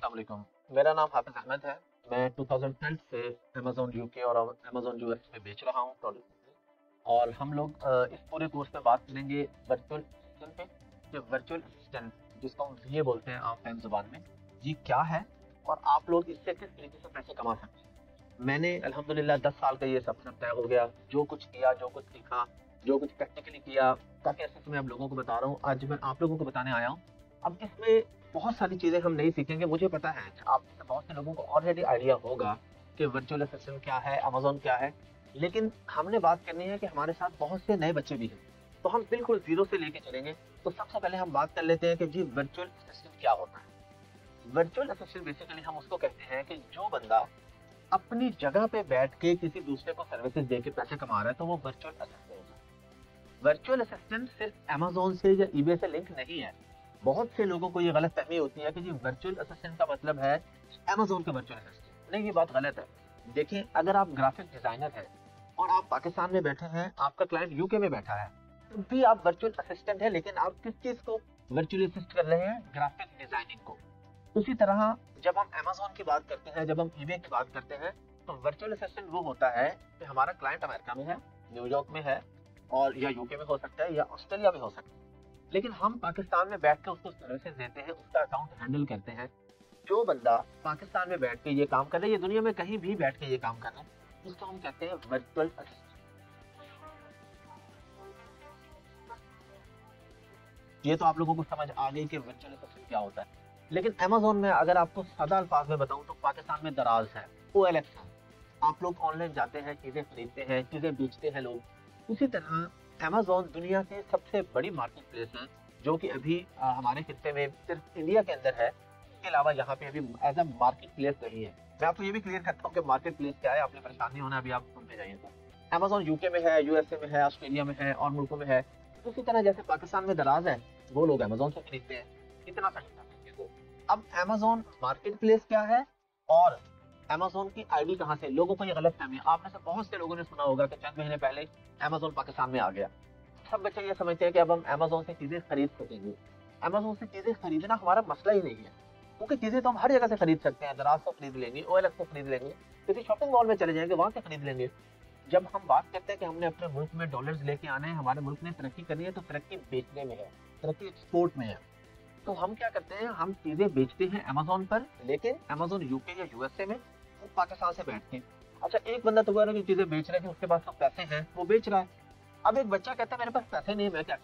अस्सलाम मेरा नाम हाफिज अहमद है। मैं 2012 से अमेजोन यूके और अमेजोन यूएस में बेच रहा हूँ प्रोडक्ट और हम लोग इस पूरे कोर्स में बात करेंगे वर्चुअल असिस्टेंट पे, जो वर्चुअल असिस्टेंट जिसको हम ये बोलते हैं आम फ़ैन ज़ुबान में, ये क्या है और आप लोग इससे किस तरीके से पैसे कमा सकते हैं? मैंने अल्हम्दुलिल्लाह 10 साल का ये सपना तय हो गया। जो कुछ किया, जो कुछ सीखा, जो कुछ प्रैक्टिकली किया काफ़ी ऐसे मैं आप लोगों को बता रहा हूँ। आज मैं आप लोगों को बताने आया हूँ। अब इसमें बहुत सारी चीज़ें हम नहीं सीखेंगे। मुझे पता है आप बहुत से लोगों को ऑलरेडी आइडिया होगा कि वर्चुअल असिस्टेंट क्या है अमेजोन क्या है। लेकिन हमने बात करनी है कि हमारे साथ बहुत से नए बच्चे भी हैं। तो हम बिल्कुल ज़ीरो से लेके चलेंगे। तो सबसे पहले हम बात कर लेते हैं कि जी वर्चुअल असिस्टेंट क्या होता है। वर्चुअल असिस्टेंट बेसिकली हम उसको कहते हैं कि जो बंदा अपनी जगह पे बैठ के किसी दूसरे को सर्विसेज़ दे के पैसे कमा रहा है तो वो वर्चुअल असिस्टेंट है। वर्चुअल असिस्टेंट सिर्फ़ अमेजोन से या ईबे से लिंक नहीं है। बहुत से लोगों को ये गलत फहमी होती है कि जी वर्चुअल असिस्टेंट का मतलब है अमेजोन का वर्चुअल असिस्टेंट नहीं, ये बात गलत है। देखिए अगर आप ग्राफिक डिज़ाइनर है और आप पाकिस्तान में बैठे हैं, आपका क्लाइंट यूके में बैठा है तो भी आप वर्चुअल असिस्टेंट है, लेकिन आप किस चीज़ को वर्चुअल असिस्ट कर रहे हैं? ग्राफिक डिज़ाइनिंग को। उसी तरह, जब हम अमेजोन की बात करते हैं, जब हम ईबे की बात करते हैं तो वर्चुअल असिस्टेंट वो होता है कि हमारा क्लाइंट अमेरिका में है न्यूयॉर्क में है, और या यूके में हो सकता है, या ऑस्ट्रेलिया में हो सकता है। लेकिन हम पाकिस्तान में बैठ के उसको सर्विसेज़ देते हैं, उसका अकाउंट हैंडल करते हैं। जो बंदा पाकिस्तान में बैठ के ये काम कर रहा है, ये दुनिया में कहीं भी बैठ के ये काम कर रहा है, उसको हम कहते हैं वर्चुअल ये तो आप लोगों को समझ आ गई कि वर्चुअल असिस्टेंट क्या होता है। लेकिन अमेजोन में अगर आपको सादा अल्फाज में बताऊँ तो पाकिस्तान में दराज है ओ एल है। आप लोग ऑनलाइन जाते हैं, चीज़ें खरीदते हैं, चीज़ें बेचते हैं लोग। उसी तरह अमेजोन दुनिया की सबसे बड़ी मार्केट प्लेस है जो कि अभी आ, हमारे खत्ते में सिर्फ़ इंडिया के अंदर है। इसके अलावा यहाँ पे अभी एज अ मार्केट प्लेस नहीं है। मैं आपको ये भी क्लियर करता हूँ कि मार्केट प्लेस क्या है। आपने परेशान नहीं होना अभी आप सुनते जाइए। अमेजोन यूके में है यूएसए में है ऑस्ट्रेलिया में है और मुल्कों में है। उसी तरह जैसे पाकिस्तान में दराज है वो लोग अमेजोन से खरीदते हैं। इतना सा अब अमेजोन मार्केट प्लेस क्या है? और अमेजोन की आईडी कहाँ से? लोगों को ये गलत फहमी आप में से बहुत से लोगों ने सुना होगा कि चंद महीने पहले अमेजोन पाकिस्तान में आ गया। सब बच्चे ये समझते हैं कि अब हम अमेजोन से चीज़ें खरीद सकेंगे। अमेजोन से चीज़ें खरीदना हमारा मसला ही नहीं है। क्योंकि चीज़ें तो हम हर जगह से खरीद सकते हैं, दराज से खरीद लेंगे ओ से खरीद लेंगे। किसी शॉपिंग मॉल में चले जाएँगे, वहाँ से खरीद लेंगे। जब हम बात करते हैं कि हमने अपने मुल्क में डॉलर्स लेके आने हैं, हमारे मुल्क ने तरक्की करनी है तो तरक्की बेचने में है, तरक्की एक्सपोर्ट में है। तो हम क्या करते हैं? हम चीज़ें बेचते हैं अमेजोन पर, लेकिन अमेजोन यूके या यूएसए में पाकिस्तान से बैठ के। अच्छा एक बंदा तो की चीज़ें बेच रहे थे उसके पास तो पैसे हैं, वो बेच रहा है। अब एक बच्चा कहता है, मेरे पास पैसे नहीं मैं क्या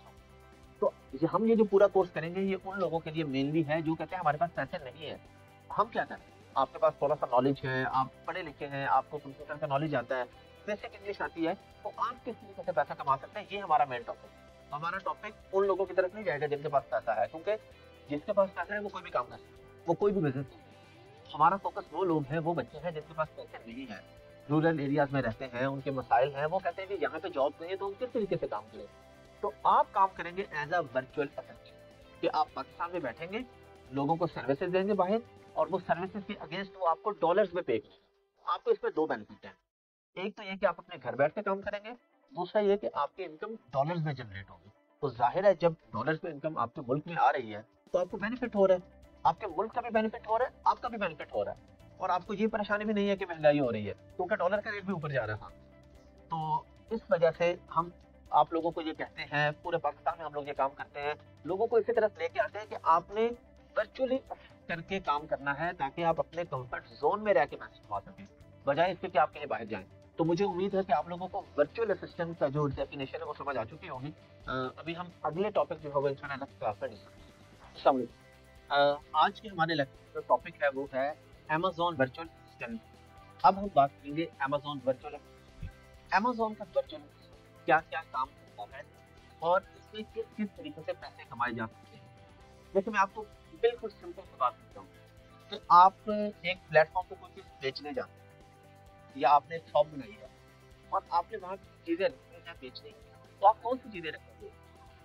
तो ये हम ये जो पूरा कोर्स करेंगे, ये उन लोगों के लिए मेनली है जो कहते हैं, हमारे पास पैसे नहीं है। हम क्या करें? आपके पास थोड़ा सा नॉलेज है, आप पढ़े लिखे हैं, आपको कंप्यूटर का नॉलेज आता है, पैसे की इंग्लिश आती है तो आप किस तरीके से पैसा कमा सकते हैं? ये हमारा मेन टॉपिक हमारा टॉपिक उन लोगों की तरफ़ नहीं जाएगा जिनके पास पैसा है, क्योंकि जिसके पास पैसा है, वो कोई भी काम कर सकता है, वो कोई भी बिज़नेस हमारा फोकस वो लोग हैं, वो बच्चे हैं जिनके पास पैसे नहीं है। रूरल एरियाज़ में रहते हैं, उनके मसाइल हैं, वो कहते हैं कि यहाँ पे जॉब नहीं है तो हम किस तरीके से काम करें? तो आप काम करेंगे एज अ वर्चुअल कि आप पाकिस्तान में बैठेंगे, लोगों को सर्विसेज़ देंगे बाहर, और वो सर्विसेज़ के अगेंस्ट वो आपको डॉलर्स में पे करेंगे। आपको इसमें दो बेनिफिट हैं। एक तो ये कि आप अपने घर बैठ के काम करेंगे, दूसरा ये कि आपकी इनकम डॉलर्स में जनरेट होगी। तो ज़ाहिर है जब डॉलर्स में इनकम आपके मुल्क में आ रही है तो आपको बेनिफिट हो रहा है। आपके मुल्क का भी बेनिफिट हो रहा है आपका भी बेनिफिट हो रहा है। और आपको ये परेशानी भी नहीं है कि महँगाई हो रही है क्योंकि डॉलर का रेट भी ऊपर जा रहा था तो इस वजह से हम आप लोगों को ये कहते हैं पूरे पाकिस्तान में हम लोग ये काम करते हैं। लोगों को इसी तरफ़ लेके आते हैं कि आपने वर्चुअली करके काम करना है ताकि आप अपने कंफर्ट जोन में रह के मैसेज कमा सकें बजाय इसके कि आप कहीं बाहर जाएँ। तो मुझे उम्मीद है कि आप लोगों को वर्चुअल असिस्टेंट का जो डेफिनेशन है वो समझ आ चुकी होगी। अभी हम अगले टॉपिक जो होगा इंशाल्लाह डिस्कस आज के हमारे लेक्चर जो टॉपिक है वो है अमेजोन वर्चुअल असिस्टेंट अब हम बात करेंगे अमेजोन वर्चुअल अमेजोन का वर्चुअल क्या क्या काम करता है और इसमें किस किस तरीके से पैसे कमाए जा सकते हैं। जैसे मैं आपको बिल्कुल सिंपल से बात करता हूँ कि आप एक प्लेटफॉर्म पर कोई चीज़ बेचने जाते हैं या आपने एक शॉप बनाई है और आपने वहाँ चीज़ें रखनी है बेचने तो आप कौन सी चीज़ें रखेंगे?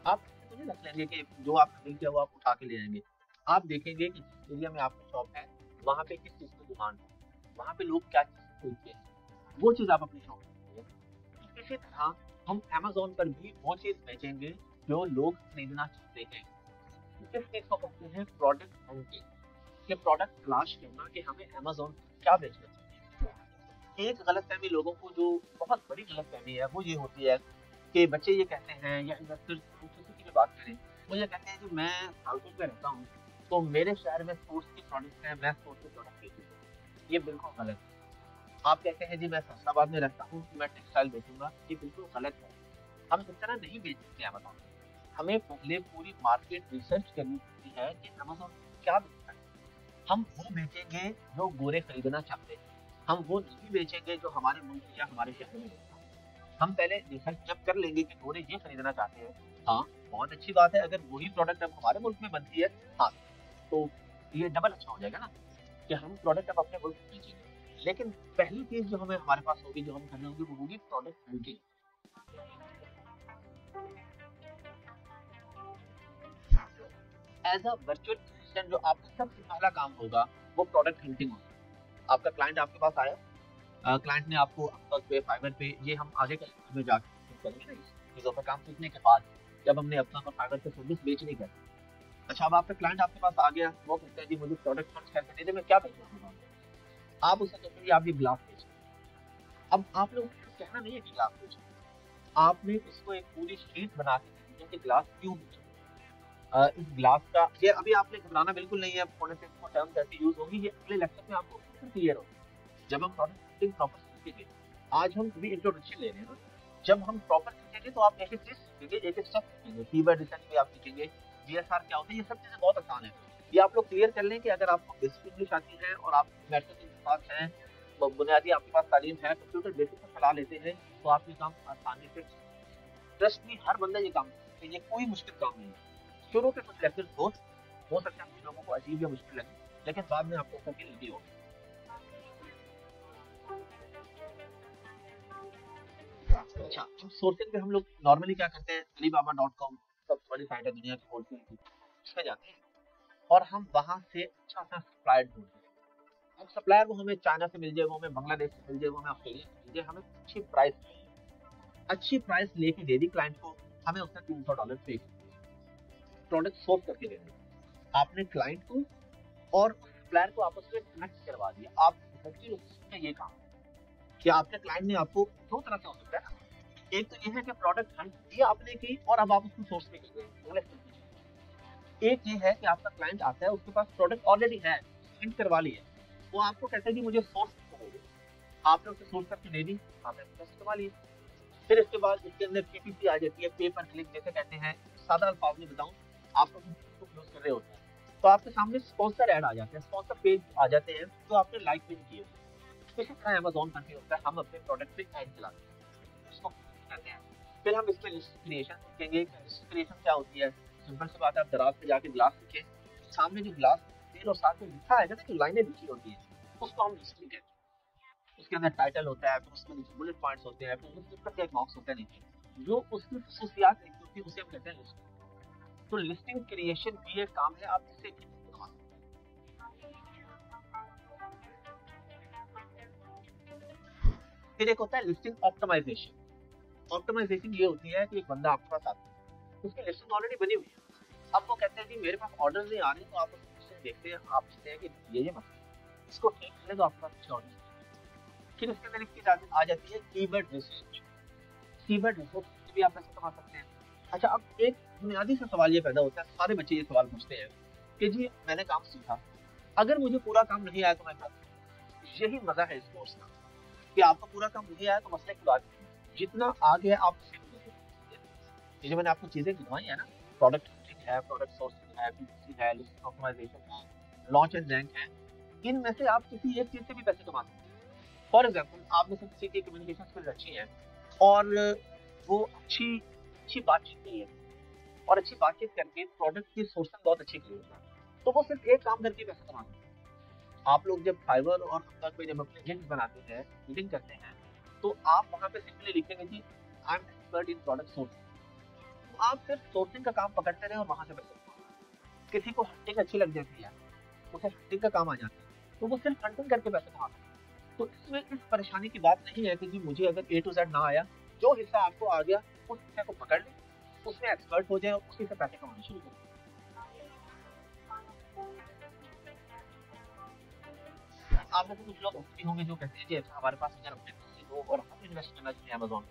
आप तो नहीं रख लेंगे कि जो आप खरीदते हैं वो आप उठा के ले आएँगे। आप देखेंगे कि जिस एरिया में आपकी शॉप है, वहाँ पे किस चीज़ की डिमांड है? वहाँ पे लोग क्या चीज़ खरीदते हैं? वो चीज़ आप अपनी शॉप में इसी तरह हम अमेजोन पर भी वो चीज़ बेचेंगे जो लोग खरीदना चाहते हैं। इस चीज़ को कहते हैं? प्रोडक्ट हंटिंग कि प्रोडक्ट तलाश करना कि हमें अमेजोन क्या बेचना चाहिए एक गलत फहमी लोगों को जो बहुत बड़ी गलत फहमी है, वो ये होती है कि बच्चे ये कहते हैं, या इन्वेस्टर किसी की बात करें, वो ये कहते हैं कि मैं साउथ में रहता हूँ तो मेरे शहर में स्पोर्ट्स की प्रोडक्ट है, मैं स्पोर्ट्स की प्रोडक्ट बेचूँगा ये बिल्कुल गलत है। आप कहते हैं, जी, मैं फैसलाबाद में रहता हूँ, मैं टेक्सटाइल बेचूँगा। ये बिल्कुल गलत है। हम इस तरह नहीं बेच सकते हैं अमेजोन हमें पहले पूरी मार्केट रिसर्च करनी पड़ती है कि अमेजोन क्या बेचता है। हम वो बेचेंगे जो गोरे खरीदना चाहते हैं। हम वो नहीं बेचेंगे जो हमारे मुल्क या हमारे शहर में बेचता हम पहले रिसर्च जब कर लेंगे कि गोरे ये खरीदना चाहते हैं हाँ बहुत अच्छी बात है, अगर वही प्रोडक्ट अब हमारे मुल्क में बनती है हाँ तो ये डबल अच्छा हो जाएगा ना कि हम प्रोडक्ट अब अपने मुल्क में बेचेंगे। लेकिन पहली चीज़ जो हमें हमारे पास होगी, जो हम करने होगी, वो होगी product hunting as a virtual assistant जो आपका सबसे पहला काम होगा, वो प्रोडक्ट हंटिंग होगा। आपका क्लाइंट आपके पास आया क्लाइंट ने आपको अपवर्क पे फाइवर पे, ये हम आगे के में जाकर चीज़ों पर काम सीखने के बाद, जब हमने अपना फाइवर पे सर्विस बेचनी कर अच्छा अब आपका क्लाइंट आपके पास आ गया, वो कहता है, जी, मुझे प्रोडक्ट फंड करके दे दे, मैं क्या बेचूँ आप उसे कहते हैं आप ये ग्लास बेचो अब आप लोग कहना नहीं है कि ग्लास बेचो आपने उसको एक पूरी शीट बना के कि ग्लास क्यों बेचो इस ग्लास का, ये अभी आपने घबराना बिल्कुल नहीं है थोड़े से इसको टर्म कैसे यूज़ होगी, ये अगले लेक्चर में आपको क्लियर होगी। जब हम प्रोडक्ट प्रॉपर सीखेंगे आज हम भी इंट्रोडक्शन ले रहे हैं, जब हम प्रॉपर सीखेंगे तो आप एक एक चीज़ सीखेंगे, एक एक स्टेप सीखेंगे। कीवर्ड रिसर्च भी आप सीखेंगे जीएसआर क्या होता है, ये सब चीज़ें बहुत आसान है। ये आप लोग क्लियर कर लें कि अगर आपको बेसिक इंग्लिश आती है और आप मेट्रो के पास हैं बुनियादी आपके पास तालीम है कंप्यूटर बेसिक पर सलाह लेते हैं तो आप ये काम आसानी से ट्रस्ट में हर बंदा ये काम ये कोई मुश्किल काम नहीं है। शुरू के कुछ लेक्चर हो हो सकता है कुछ लोगों को अजीब या मुश्किल लगे, लेकिन बाद में आपको सबकी ईजी होगी। अच्छा सोर्सिंग पे हम लोग नॉर्मली क्या करते हैं? अलीबाबा डॉट कॉम सबसे बड़ी साइट है दुनिया की होलसेल की उसमें जाते हैं। और हम वहाँ से अच्छा सा सप्लायर ढूंढते हैं। अब सप्लायर वो हमें चाइना से मिल जाए, वो हमें बांग्लादेश से मिल जाए, वो हमें ऑस्ट्रेलिया से मिल जाए, हमें अच्छी प्राइस अच्छी प्राइस लेके दे दी क्लाइंट को, हमें उसने तीन सौ डॉलर पे प्रोडक्ट सोर्स करके देंगे आपने क्लाइंट को और सप्लायर को आपस में कनेक्ट करवा दिया। आप ये काम कि आपके क्लाइंट ने आपको दो तरह से हो सकता है एक तो ये है कि प्रोडक्ट हंट दिया आपने की और अब आप उसको सोर्स में कर एक ये है कि आपका क्लाइंट आता है, उसके पास प्रोडक्ट ऑलरेडी है हंट करवा लिया वो आपको कहता है कि मुझे सोर्स आपने उसे सोर्स करके दे दी आपने सोर्स करवा लिया फिर इसके बाद इसके अंदर पीपीसी आ जाती है पेपर क्लिक जैसे कहते हैं सादा अल्फाज में बताऊँ, आप लोग कर रहे होते हैं। तो आपके सामने स्पॉन्सर ऐड आ जाते हैं स्पॉन्सर पेज आ जाते हैं, जो आपने लाइक भी किए इसी तरह अमेजोन भी होता है, हम अपने प्रोडक्ट पे ऐड चलाते हैं। फिर हम इसमें लिस्ट क्रिएशन लिस्ट क्रिएशन क्या होती है। सिंपल सी बात है, आप दराज पे जाके ग्लास लिखें सामने जो ग्लास तीन और साथ में लिखा है ना, जो लाइनें लिखी होती है, उसको हम लिस्टिंग कहते हैं उसके अंदर टाइटल होता है, फिर नीचे बुलेट पॉइंट्स होते हैं, फिर उसके ऊपर एक बॉक्स होता है नीचे। जो उसकी खसूसियात लिखी होती है उसे हम कहते हैं लिस्टिंग तो लिस्टिंग क्रिएशन भी एक काम है, आप इसे फिर एक होता है लिस्टिंग ऑप्टिमाइजेशन ऑप्टिमाइजेशन ये होती है कि एक बंदा आपके पास आता है। उसकी लिस्टिंग ऑलरेडी बनी हुई है। अब वो कहते हैं कि मेरे पास ऑर्डर नहीं आ रहे तो आप उसको देखते हैं, आप कहते हैं कि ये ये मसला इसको ठीक करें तो आपके पास अच्छे ऑर्डर फिर उसके अंदर एक चीज़ आ जाती है कीवर्ड रिसर्च कीवर्ड रिसर्च भी आप ऐसे कमा सकते हैं। अच्छा अब एक बुनियादी सा सवाल ये पैदा होता है, सारे बच्चे ये सवाल पूछते हैं कि जी, मैंने काम सीखा। अगर मुझे पूरा काम नहीं आया तो मैं यही मज़ा है इस कोर्स का। कि आपको पूरा काम नहीं आया तो मसले की बात जितना आगे आप ये जो मैंने आपको चीज़ें दिखाई है ना प्रोडक्ट है प्रोडक्ट सोर्सिंग है पीपीसी है लिस्ट ऑप्टिमाइजेशन है लॉन्च एंड रैंक है, इनमें से आप किसी एक चीज़ से भी पैसे कमा सकते हैं। फॉर एग्ज़ाम्पल आप में से किसी की कम्युनिकेशन स्किल्स अच्छी है और वो अच्छी अच्छी बातचीत नहीं है और अच्छी बातचीत करके प्रोडक्ट की सोर्सिंग बहुत अच्छी की है तो वो सिर्फ़ एक काम करके पैसा कमा सकते हैं। आप लोग जब फाइबर और अपवर्क पे जब अपने लिंक बनाते हैं मीटिंग करते हैं तो आप वहाँ पे सिंपली लिखेंगे जी I am expert in product sourcing तो आप सिर्फ़ सोर्सिंग का काम पकड़ते रहे और वहाँ से पैसे किसी को हंटिंग अच्छी लग जाती है, उसे हंटिंग का काम आ जाता है तो वो सिर्फ़ हंटिंग करके पैसे कमा तो इसमें इस परेशानी की बात नहीं है कि जी मुझे अगर ए टू जेड ना आया, जो हिस्सा आपको आ गया, उस हिस्से को पकड़ ले, उसमें एक्सपर्ट हो जाए और उसी से पैसे कमाने शुरू कर। आप में से कुछ लोग होंगे जो कहते हैं कि अच्छा हमारे पास अगर अपने हो और हम इन्वेस्ट करना चाहिए अमेजोन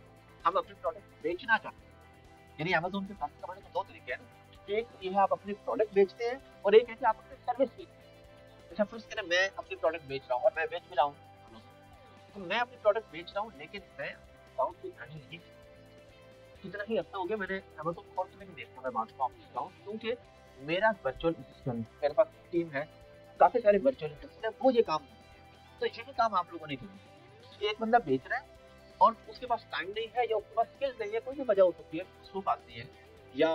हम अपने प्रोडक्ट बेचना चाहते हैं यानी अमेजोन पे पैसे कमाने के दो तरीके हैं एक ये है आप अपने प्रोडक्ट बेचते हैं और एक है कि आप अपनी सर्विस बेचते हैं अच्छा फ़र्स्ट करें मैं अपनी प्रोडक्ट बेच रहा हूँ और मैं बेच भी रहा हूँ तो मैं अपनी प्रोडक्ट बेच रहा हूँ लेकिन मैं अकाउंट की अर्निंग नहीं कितना ही हफ़्ता हो गया मैंने अमेजोन खोल के नहीं देखा मैं बात को बताऊँ क्योंकि मेरा वर्चुअल असिस्टेंट मेरे पास टीम है काफ़ी सारे वर्चुअल असिस्टेंट है वो ये काम तो यही काम आप लोगों ने किया एक बंदा बेच रहा है और उसके पास टाइम नहीं है या उसके पास स्किल्स नहीं है, कोई भी वजह हो सकती है, उसको नहीं है या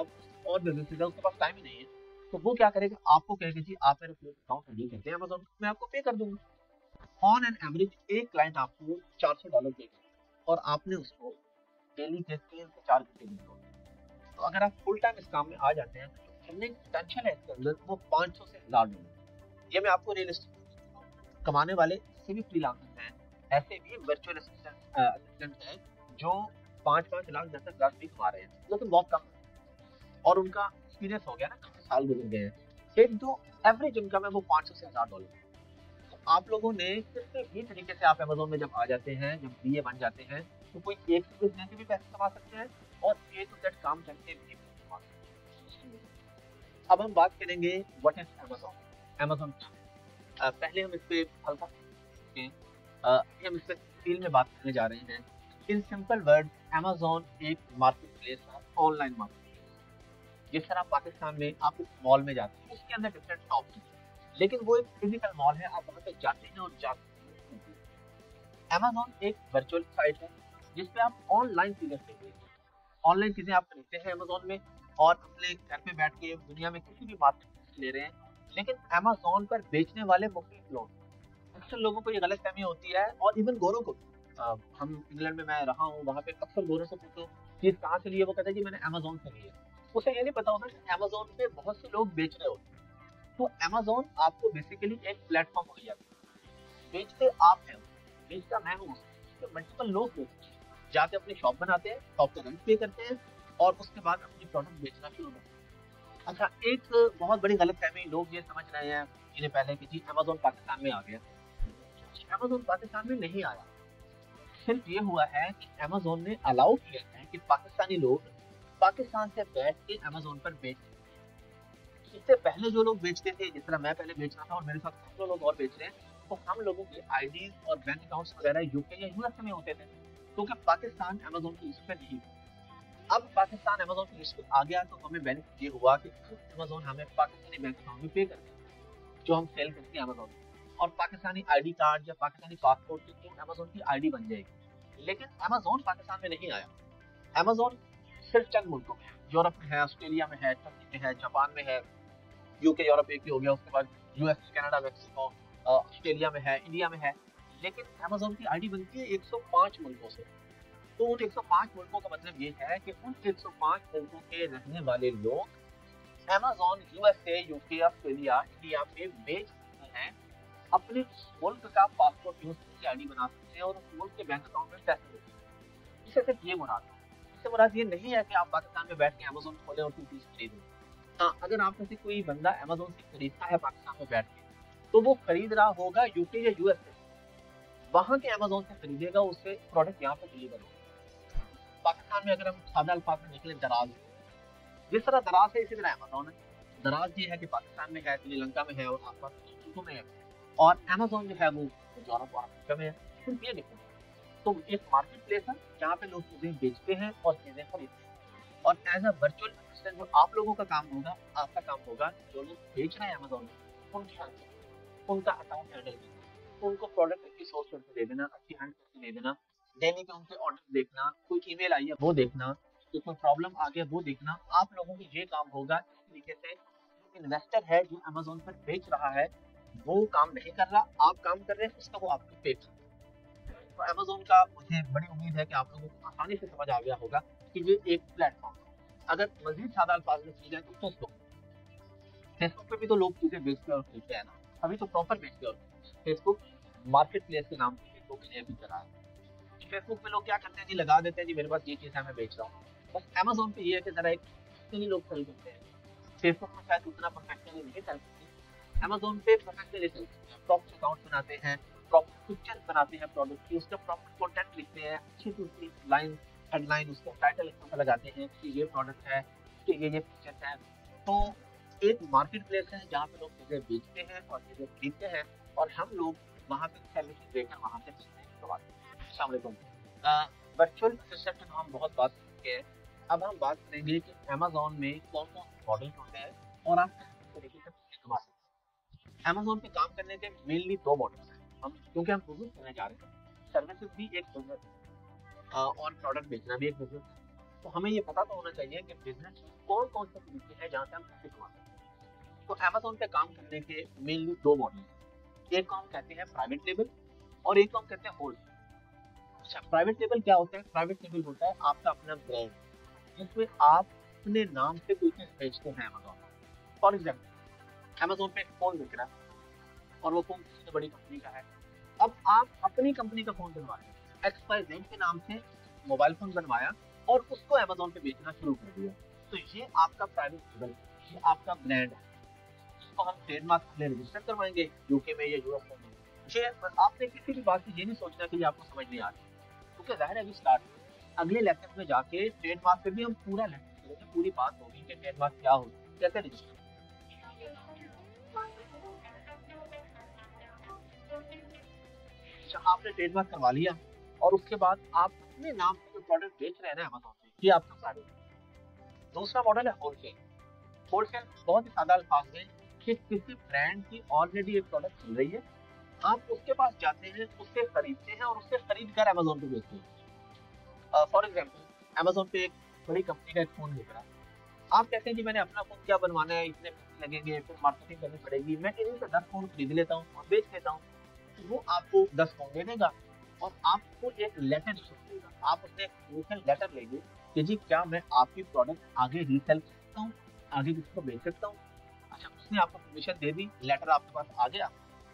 और बिज़नेस है उसके पास टाइम ही नहीं है तो वो क्या करेगा? आपको कहेगा जी, आप मेरे अकाउंट हैंडल करते हैं अमेजोन मैं आपको पे कर दूँगा। ऑन एन एवरेज एक क्लाइंट आपको चार सौ डॉलर पे और आपने उसको डेली के तीन से चार घंटे दी तो अगर आप फुल टाइम इस काम में आ जाते हैं तो अर्निंग पोटेंशियल है इसके अंदर, वो पाँच सौ से हज़ार डॉलर ये मैं आपको रियलिस्टिक कमाने वाले से भी फ्री फ्रीलांसर हैं ऐसे भी वर्चुअल असिस्टेंट हैं जो पाँच पाँच लाख दस दस लाख भी कमा रहे हैं। लेकिन बहुत कम और उनका एक्सपीरियंस हो गया ना, काफ़ी साल गुजर गए हैं। एक जो एवरेज इनकम है, वो पाँच सौ से हज़ार डॉलर तो आप लोगों ने किसी भी तरीके से आप अमेजोन में जब आ जाते हैं, जब बीए बन जाते हैं तो कोई एक बिज़नेस से भी पैसे कमा सकते हैं और ए टू जेड काम करके भी कमा सकते हैं। अब हम बात करेंगे व्हाट इज़ अमेजोन अमेजोन पहले हम इस पे हल्का हम इस पे में बात करने जा रहे हैं। इन सिंपल वर्ड अमेजोन एक मार्केट प्लेस है ऑनलाइन मार्केट जिस तरह पाकिस्तान में, आप एक मॉल में जाते हैं, उसके अंदर डिफरेंट शॉप हैं। लेकिन वो एक फ़िज़िकल मॉल है, आप वहाँ पे जाते हैं और जाते हैं। अमेजोन एक वर्चुअल साइट है जिसपे आप ऑनलाइन चीज़ें खरीदते हैं। ऑनलाइन चीज़ें आप खरीदते हैं अमेजोन में और अपने घर पे बैठ के दुनिया में किसी भी मार्केट ले रहे हैं। लेकिन अमेजोन पर बेचने वाले मुख्तलिफ़ लोग अक्सर लोगों को ये गलत फहमी होती है और इवन गोरों को आ, हम इंग्लैंड में मैं रहा हूँ वहाँ पे अक्सर गोरों से पूछो चीज़ कहाँ से लिए? वो कहते हैं जी मैंने अमेजोन से ली है उसे ये नहीं पता होता कि अमेजोन पे बहुत से लोग बेच रहे होते तो अमेजोन आपको बेसिकली एक प्लेटफॉर्म हो गया बेचते आप हैं बेचता मैं हूँ तो मल्टीपल लोग जाके अपनी शॉप बनाते हैं शॉप का रेंट पे करते हैं और उसके बाद अपनी प्रोडक्ट बेचना शुरू करते हैं। अच्छा एक बहुत बड़ी गलत फहमी लोग ये समझ रहे हैं इन्हें पहले कि जी अमेजोन पाकिस्तान में आ गया। अमेजोन पाकिस्तान में नहीं आया। सिर्फ़ ये हुआ है कि अमेजोन ने अलाउ किया है कि पाकिस्तानी लोग पाकिस्तान से बैठ के अमेजोन पर बेच इससे पहले जो लोग बेचते थे, जिस तरह मैं पहले बेच रहा था और मेरे साथ सैकड़ों लोग और बेच रहे हैं तो हम लोगों के आईडी और बैंक अकाउंट्स वगैरह यूके या यूएस में होते थे, क्योंकि तो पाकिस्तान अमेजोन की लिस्ट पर नहीं अब पाकिस्तान अमेजोन की लिस्ट पर आ गया तो हमें बेनिफिट ये हुआ कि अमेजोन हमें पाकिस्तानी बैंक अकाउंट में पे कर जो हम सेल करते हैं अमेजोन और पाकिस्तानी आईडी कार्ड या पाकिस्तानी पासपोर्ट के थ्रू अमेजोन की आईडी बन जाएगी। लेकिन अमेजोन पाकिस्तान में नहीं आया। अमेजोन सिर्फ़ चंद मुल्कों में यूरोप में है, ऑस्ट्रेलिया में है टर्की में है, जापान में है यूके यूरोप एक ही हो गया, उसके बाद यूएस कनाडा, मैक्सिको ऑस्ट्रेलिया में है, इंडिया में है। लेकिन अमेजोन की आईडी बनती है 105 मुल्कों से। तो उन 105 मुल्कों का मतलब ये है कि उन 105 मुल्कों के रहने वाले लोग Amazon USA UK Australia India में बेच अपने मुल्क का पासपोर्ट यूज़ करके आईडी बना सकते हैं और उस मुल्क के बैंक अकाउंट में पैसे दे सकते हैं। इससे सिर्फ़ ये मुराद है। इससे मुराद ये नहीं है कि आप पाकिस्तान में बैठ के अमेजोन खोलें और कोई चीज़ खरीदें। हाँ अगर आप में से कोई बंदा अमेजोन से खरीदता है पाकिस्तान में बैठ के तो वो खरीद रहा होगा यूके या यूएस से। वहाँ के अमेजोन से खरीदेगा, उससे प्रोडक्ट यहाँ पे डिलीवर होगा। पाकिस्तान में अगर हम सादा अल्फाज में निकले, दराज। जिस तरह दराज है, इसी तरह अमेजोन है। दराज ये है कि पाकिस्तान में है श्रीलंका में है और आसपास में है। और अमेजोन जो है वो यूरोप और अफ्रीका में है। सिर्फ़ ये डिफरेंस तो एक मार्केट प्लेस है जहाँ पे लोग चीज़ें बेचते हैं और चीज़ें खरीदते हैं। और एज अ वर्चुअल असिस्टेंट जो आप लोगों का काम होगा, आपका काम होगा जो लोग बेच रहे हैं अमेजोन में, उनके हेल्प उनका अकाउंट हैंडल करना। उनको प्रोडक्ट अच्छी सोर्स करके दे देना, अच्छी हैंड करके दे देना। डेली पे उनके ऑर्डर देखना, कोई ईमेल आई है वो देखना तो कोई प्रॉब्लम आ गया वो देखना। आप लोगों को ये काम होगा इस तरीके से। इन्वेस्टर है, जो अमेजोन पर बेच रहा है वो काम नहीं कर रहा, आप काम कर रहे हैं, उसका वो आपको पे कर तो अमेजोन का मुझे बड़ी उम्मीद है कि आप लोगों को आसानी से समझ आ गया होगा कि ये एक प्लेटफॉर्म है। अगर मजीद सादा अल्फाज में की जाए तो फेसबुक फेसबुक पे भी तो लोग चीज़ें बेचते और खरीदते हैं ना। अभी तो प्रॉपर बेचते और फेसबुक मार्केट प्लेस के नाम फेसबुक के लिए भी चला है। फेसबुक पे लोग क्या करते हैं जी, लगा देते हैं जी, मेरे पास ये चीज़ है, मैं बेच रहा हूँ। बस अमेजोन पे ये है कि जरा एक ही लोग खरीदते हैं। फेसबुक में शायद उतना प्रोफेशनली नहीं सकते अमेजोन पे प्रोफेशनली सकते प्रॉपर अकाउंट बनाते हैं प्रॉपर पिक्चर बनाते हैं प्रोडक्ट की, उसका प्रॉपर कंटेंट लिखते हैं, अच्छी से उसकी लाइन हेडलाइन उसका टाइटल इसमें लगाते हैं कि ये प्रोडक्ट है, कि ये ये फीचर्स हैं। तो एक मार्केट प्लेस है जहाँ पे लोग चीज़ें बेचते हैं और चीज़ें खरीदते हैं और हम लोग वहाँ पे सर्विस देकर वहाँ से चीज़ें वर्चुअल असिस्टेंट हम बहुत बात करते हैं। अब हम बात करेंगे कि अमेजोन में कौन कौन मॉडल होते हैं और आप अमेजोन पे काम करने के मेनली दो मॉडल हैं। हम, क्योंकि हम बिज़नेस करने जा रहे हैं सर्विसेज़ भी एक बिज़नेस और प्रोडक्ट बेचना भी एक बिज़नेस है। तो हमें ये पता तो होना चाहिए कि बिज़नेस कौन कौन से तरीके हैं जहाँ से हम पैसे कमा सकते हैं। तो अमेजोन पे काम करने के मेनली दो मॉडल हैं। एक को हम कहते हैं प्राइवेट लेबल और एक को हम कहते हैं होलसेल अच्छा प्राइवेट लेबल क्या होता है? प्राइवेट लेबल होता है आपका अपना ब्रांड जिसमें आप अपने नाम से कोई चीज़ बेचते हैं अमेजोन फॉर एग्ज़ाम्पल अमेजोन पे फ़ोन बिक रहा है और वो फ़ोन किसी बड़ी कंपनी का है। अब आप अपनी कंपनी का फ़ोन बनवा रहे हैं। एक्स वाई जेड के नाम से मोबाइल फ़ोन बनवाया और उसको अमेजोन पे बेचना शुरू कर दिया। तो ये आपका प्राइवेट लेबल ये आपका ब्रांड है। इसको हम ट्रेडमार्क के लिए रजिस्टर करवाएँगे यूके में या यूएस में। ये आपने किसी भी बात की ये नहीं सोचना कि आपको समझ नहीं आ रही क्योंकि ज़ाहिर है अभी स्टार्ट अगले लेक्चर में जाके ट्रेडमार्क पे भी हम पूरा लेक्चर करेंगे पूरी बात होगी कि ट्रेडमार्क क्या होता है कैसे रजिस्टर आपने ट्रेडमार्क करवा लिया और उसके बाद आप अपने नाम जो प्रोडक्ट बेच रहे हैं अमेजोन पे ये आपका प्राइवेट दूसरा मॉडल है होलसेल होलसेल बहुत ही सादा अल्फाज में कि किसी ब्रांड की ऑलरेडी एक प्रोडक्ट चल रही है। आप उसके पास जाते हैं, उससे खरीदते हैं और उससे खरीद कर अमेजोन पे बेचते हैं। फॉर एग्ज़ाम्पल अमेजोन पे एक बड़ी कंपनी का एक फ़ोन दिख रहा है। आप कहते हैं कि मैंने अपना फ़ोन क्या बनवाना है, इतने लगेंगे, फिर मार्केटिंग करनी पड़ेगी, मैं इन्हीं से दस फ़ोन खरीद लेता हूँ और बेच लेता हूँ। तो वो आपको दस दे देगा और आपको एक लेटर देगा आप उससे एक लेटर लेंगे कि जी, क्या मैं आपकी प्रोडक्ट आगे रीसेल सकता हूँ, आगे किसी को बेच सकता हूँ? अच्छा उसने आपको परमिशन दे दी लेटर आपके पास आ गया।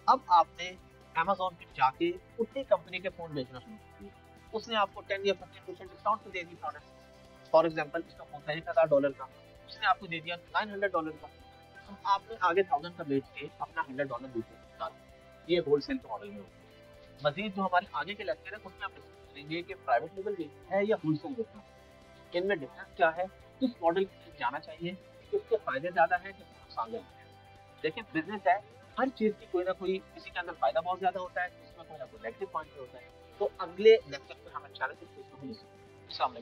अब आपने अमेजोन पे जाके उसी कंपनी के फ़ोन बेचना शुरू कर दिया। उसने आपको टेन या फिफ्टीन परसेंट डिस्काउंट दे दी प्रोडक्ट फॉर एग्ज़ाम्पल इसका फ़ोन था एक हज़ार डॉलर का। उसने आपको दे दिया नाइन हंड्रेड डॉलर का। तो आपने आगे थाउज़ेंड का बेच के अपना हंड्रेड डॉलर दूसरे निकाल ये होलसेल के मॉडल में होता है। मजीद जो हमारे आगे के लेक्चर है, उसमें आप करेंगे कि प्राइवेट लेवल बेचना है या होलसेल बेचना इनमें डिफरेंस क्या है? किस मॉडल की जाना चाहिए? किसके फ़ायदे ज़्यादा है, किसके नुकसान ज़्यादा है? देखिए बिज़नेस है, हर चीज़ की कोई ना कोई, किसी के अंदर फ़ायदा बहुत ज़्यादा होता है इसमें कोई ना कोई नेगेटिव पॉइंट होता है। तो अगले लेक्चर में हम इंशाल्लाह इस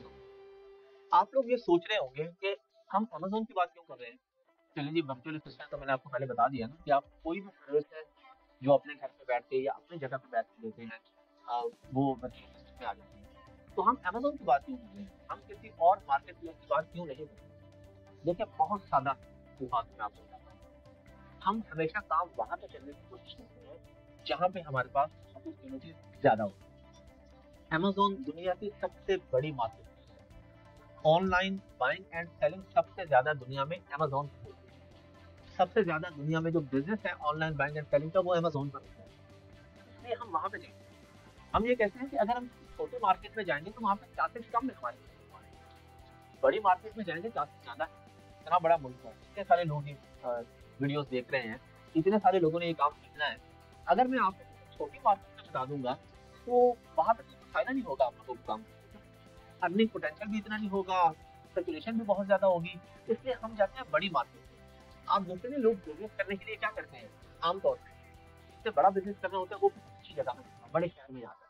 आप लोग ये सोच रहे होंगे कि हम अमेजोन की बात क्यों कर रहे हैं? चलिए जी वर्चुअल असिस्टेंट तो मैंने आपको पहले बता दिया ना कि आप कोई भी सर्विस है जो अपने घर पे बैठ के या अपनी जगह पे बैठ के देते हैं वो वर्चुअल में आ जाती है। तो हम अमेजोन की बात क्यों कर रहे हैं? हम किसी और मार्केट प्लेस की बात क्यों नहीं कर देखिए, बहुत सादा बात मैं आपको हम हमेशा काम वहाँ पे करने की कोशिश करते हैं, जहाँ पे हमारे पास अपॉर्चुनिटी ज़्यादा होती है। अमेजोन दुनिया की सबसे बड़ी market online buying and selling सबसे ज़्यादा दुनिया में अमेजोन है। सबसे ज़्यादा दुनिया में जो बिज़नेस है ऑनलाइन बाइंग एंड सेलिंग का वो अमेजोन पर होता है। इसलिए हम वहाँ पे जाएँगे हम ये कहते हैं कि अगर हम छोटे मार्केट में जाएँगे तो वहाँ पे चांसेस कम है हमारे बड़ी मार्केट में जाएँगे चांसेस ज़्यादा है। इतना बड़ा मुल्क है। इतने सारे लोग ये वीडियोस देख रहे हैं। इतने सारे लोगों ने ये काम सीखना है। अगर मैं आपको छोटी मार्केट में बता दूँगा तो वहाँ पर फ़ायदा नहीं होगा आप लोगों को। काम अर्निंग पोटेंशियल भी इतना नहीं होगा। सर्कुलेशन भी बहुत ज़्यादा होगी। इसलिए हम जाते हैं बड़ी मार्केट आप दूसरे लोग बिज़नेस करने के लिए क्या करते हैं? आमतौर पर इससे बड़ा बिज़नेस करना होता है, वो अच्छी जगह में बड़े शहर में जाता है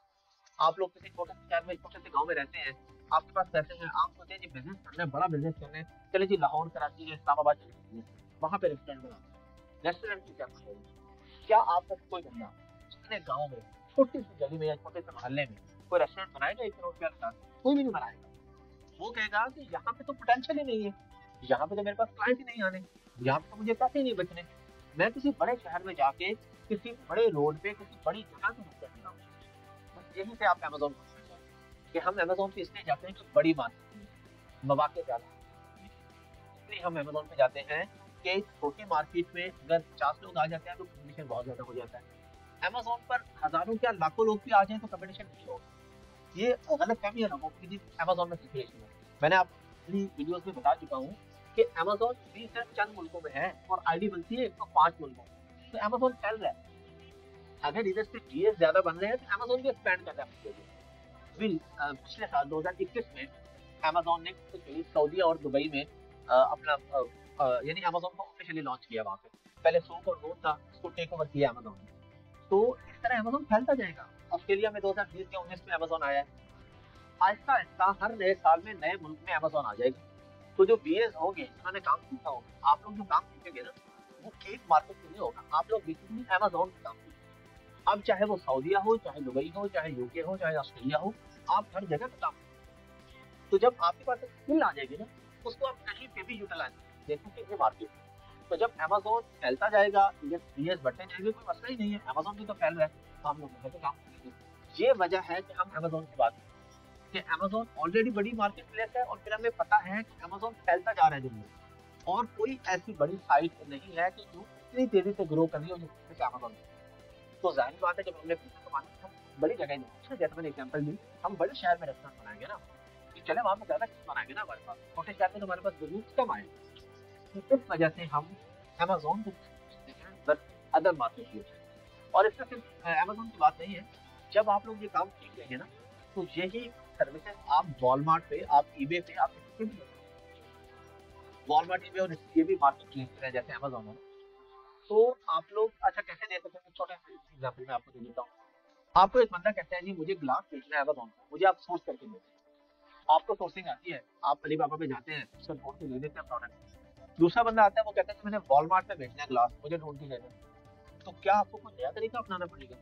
आप लोग किसी छोटे से शहर में, छोटे से गाँव में रहते हैं, आपके पास पैसे हैं, आप सोचते हैं बिज़नेस करना है, बड़ा बिज़नेस करना है चले जी, लाहौर, कराची, इस्लामाबाद चले वहाँ पे रेस्टोरेंट बनाते हैं। रेस्टोरेंट की क्या क्या आप तक कोई बंदा अपने गाँव में, छोटी सी गली में या छोटे से मोहल्ले में कोई रेस्टोरेंट बनाएगा एक करोड़ रुपया कोई भी नहीं बनाएगा। वो कहेगा कि यहाँ पे तो पोटेंशियल ही नहीं है, यहाँ पे तो मेरे पास क्लाइंट ही नहीं आने। यहाँ पे तो मुझे पैसे नहीं बचने। मैं किसी बड़े शहर में जाके, किसी बड़े रोड पे, किसी बड़ी जगह से बुक करता हूँ। यही से आप अमेजोन कि हम अमेजोन पे इसलिए जाते हैं कि बड़ी मार्केट मवाके ज़्यादा इसलिए हम अमेजोन पे जाते हैं कि छोटी मार्केट में अगर पचास लोग आ जाते हैं तो कम्पिटिशन बहुत ज़्यादा हो जाता है। अमेजोन पर हज़ारों क्या लाखों लोग भी आ जाए तो कम्पिटिशन नहीं होगा। ये गलत फहमी है लोगों की अमेजोन में सिचुएशन है। मैंने अपनी वीडियोस में बता चुका हूँ कि अमेजोन भी सिर्फ़ चंद मुल्कों में है और आईडी बनती है एक सौ पाँच मुल्कों में। तो अमेजोन फैल रहा है। अगर इधर से जीएस ज़्यादा बन रहे हैं तो अमेजोन भी एक्सपैंड कर रहा है। पिछले साल 2021 में अमेजोन ने सऊदी और दुबई में अपना यानी अमेजोन को ऑफिशियली लॉन्च किया वहाँ पे। पहले सोक और नोट था, उसको टेक ओवर किया अमेजोन ने। तो इस तरह अमेजोन फैलता जाएगा। ऑस्ट्रेलिया में 2020 या 19 में अमेजोन आया है। आहिस्ता आहिस्ता हर नए साल में नए मुल्क में अमेजोन आ जाएगा। तो जो बी एस होंगे, जिन्होंने काम सीखा होगा, आप लोग जो काम सीखेंगे ना, वो केक मार्केट में नहीं होगा। आप लोग बेसिकली अमेजोन काम अब चाहे वो सऊदिया हो, चाहे दुबई हो, चाहे यूके हो, चाहे ऑस्ट्रेलिया हो, आप हर जगह पे काम तो जब आपके पास स्किल आ जाएगी ना, उसको आप कहीं पे भी यूटिलाइज जैसे कि ये मार्केट तो जब अमेजोन फैलता जाएगा बी एस बढ़ते जाएँगे, कोई मसला ही नहीं है। अमेजोन भी तो फैल रहा है तो हम लोग काम ये वजह है कि हम अमेजोन की बात कि अमेजोन ऑलरेडी बड़ी मार्केट प्लेस है और फिर हमें पता है कि अमेजोन फैलता जा रहा है दुनिया और कोई ऐसी बड़ी साइट नहीं है कि जो इतनी तेज़ी से ग्रो कर रही हो जिससे अमेजोन तो ज़ाहिर बात है जब हमने पैसा कमाना हम बड़ी जगह नहीं जैसे मैंने एग्ज़ाम्पल दी, हम बड़े शहर में रेस्टोरेंट बनाएँगे ना, कि चले वहाँ पर ज़्यादा बनाएँगे ना हमारे पास। छोटे शहर में तो हमारे पास बिज़नेस कम आए। तो इस वजह से हम अमेजोन को अदर मार्केट और इसका सिर्फ़ अमेजोन की बात नहीं है, जब आप लोग ये काम सीख लेंगे ना तो यही सर्विसेज़ आप वॉलमार्ट पे, आप ईबे पे, आप वॉलमार्ट ईबे और ये भी मार्केट प्लेस है, जैसे अमेजोन है। तो आप लोग अच्छा कैसे दे सकते हैं छोटे एग्जांपल में आपको दे देता हूँ। आपको एक बंदा कहता है, जी, मुझे ग्लास बेचना है अमेजोन मुझे आप सोर्स करके दो आपको सोर्सिंग आती है। आप अली बाबा पे जाते हैं, उसका ढूंढ के ले देते हैं प्रोडक्ट दूसरा बंदा आता है, वो कहता है कि मैंने वॉलमार्ट पे बेचना है ग्लास मुझे ढूंढ के ले दो। तो क्या आपको कोई नया तरीका अपनाना पड़ेगा?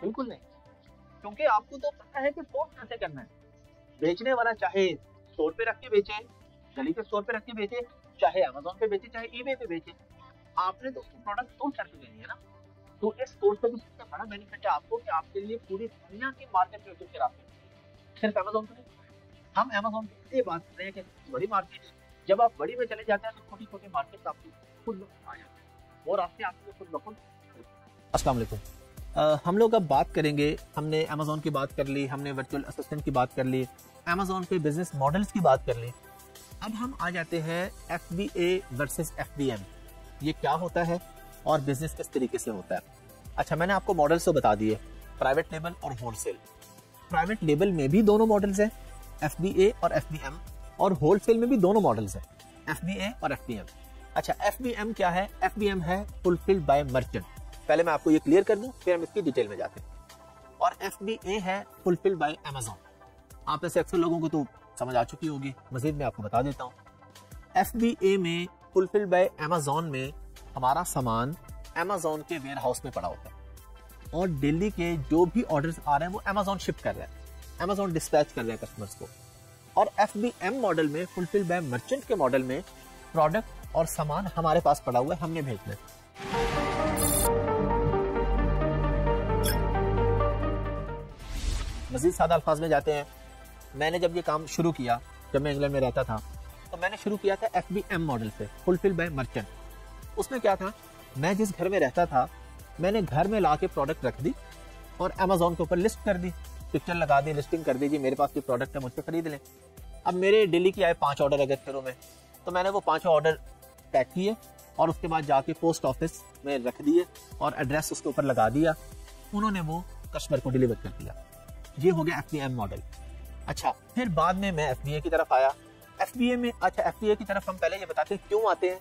बिल्कुल नहीं। क्योंकि आपको तो पता है कि सोर्स कैसे करना है। बेचने वाला चाहे स्टोर पे रख के बेचे, गली के स्टोर पे रख के बेचे, चाहे अमेजोन पे बेचे, चाहे ईबे पे बेचे, आपने तो उसको प्रोडक्ट सोर्स करके देनी है ना। तो इस सोर्स पे भी सबसे बड़ा बेनिफिट है आपको कि आपके लिए पूरी दुनिया की मार्केट में के रास्ते सिर्फ़ अमेजोन पे हम अमेजोन पे ये बात कर रहे हैं कि बड़ी मार्केट है। जब आप बड़ी में चले जाते हैं तो छोटी छोटी मार्केट आपको खुद आ जाती है। वो रास्ते आपको खुद ब खुद अस्सलाम हम लोग अब बात करेंगे, हमने अमेजोन की बात कर ली, हमने वर्चुअल असिस्टेंट की बात कर ली अमेजोन पे बिज़नेस मॉडल्स की बात कर ली। अब हम आ जाते हैं F B A versus F B M ये क्या होता है और बिज़नेस किस तरीके से होता है? अच्छा मैंने आपको मॉडल्स तो बता दिए प्राइवेट लेबल और होलसेल प्राइवेट लेबल में भी दोनों मॉडल्स हैं एफ़ बी ए और एफ़ बी एम और होलसेल में भी दोनों मॉडल्स हैं एफ़ बी ए और एफ़ बी एम अच्छा एफ़ बी एम क्या है? एफ़ बी एम है फुलफिल्ड बाय मर्चेंट पहले मैं आपको ये क्लियर कर दूँ, फिर हम इसकी डिटेल में जाते हैं। और एफ़ बी ए है फुलफिल बाय अमेजोन आप ऐसे अक्सर लोगों को तो समझ आ चुकी होगी, मजीद मैं आपको बता देता हूँ। एफ़ बी ए में फुलफिल बाय अमेजोन में हमारा सामान अमेजोन के वेयर हाउस में पड़ा होता है। और दिल्ली के जो भी ऑर्डर आ रहे हैं, वो अमेजोन शिप कर रहे हैं। अमेजोन डिस्पैच कर रहे हैं कस्टमर्स को। और एफ़ बी एम मॉडल में फुलफिल बाय मर्चेंट के मॉडल में प्रोडक्ट और सामान हमारे पास पड़ा हुआ है, हमने भेजना है मजीद सादा अल्फाज में जाते हैं। मैंने जब ये काम शुरू किया, जब मैं इंग्लैंड में रहता था तो मैंने शुरू किया था एफ़ बी एम मॉडल से फुलफिल बाय मर्चेंट उसमें क्या था? मैं जिस घर में रहता था, मैंने घर में ला के प्रोडक्ट रख दी और अमेजोन के ऊपर लिस्ट कर दी। पिक्चर लगा दी लिस्टिंग कर दीजिए मेरे पास जो प्रोडक्ट है मुझसे खरीद लें। अब मेरे डेली की आए पाँच ऑर्डर अगर शुरू में तो मैंने वो पाँचों ऑर्डर पैक किए और उसके बाद जाके पोस्ट ऑफ़िस में रख दिए और एड्रेस उसके ऊपर लगा दिया। उन्होंने वो कस्टमर को डिलीवर कर दिया। ये हो गया एफ़ मॉडल अच्छा फिर बाद में मैं एफ़ की तरफ़ आया। एफ़ में अच्छा एफ़ की तरफ़ हम पहले ये बताते हैं क्यों आते हैं।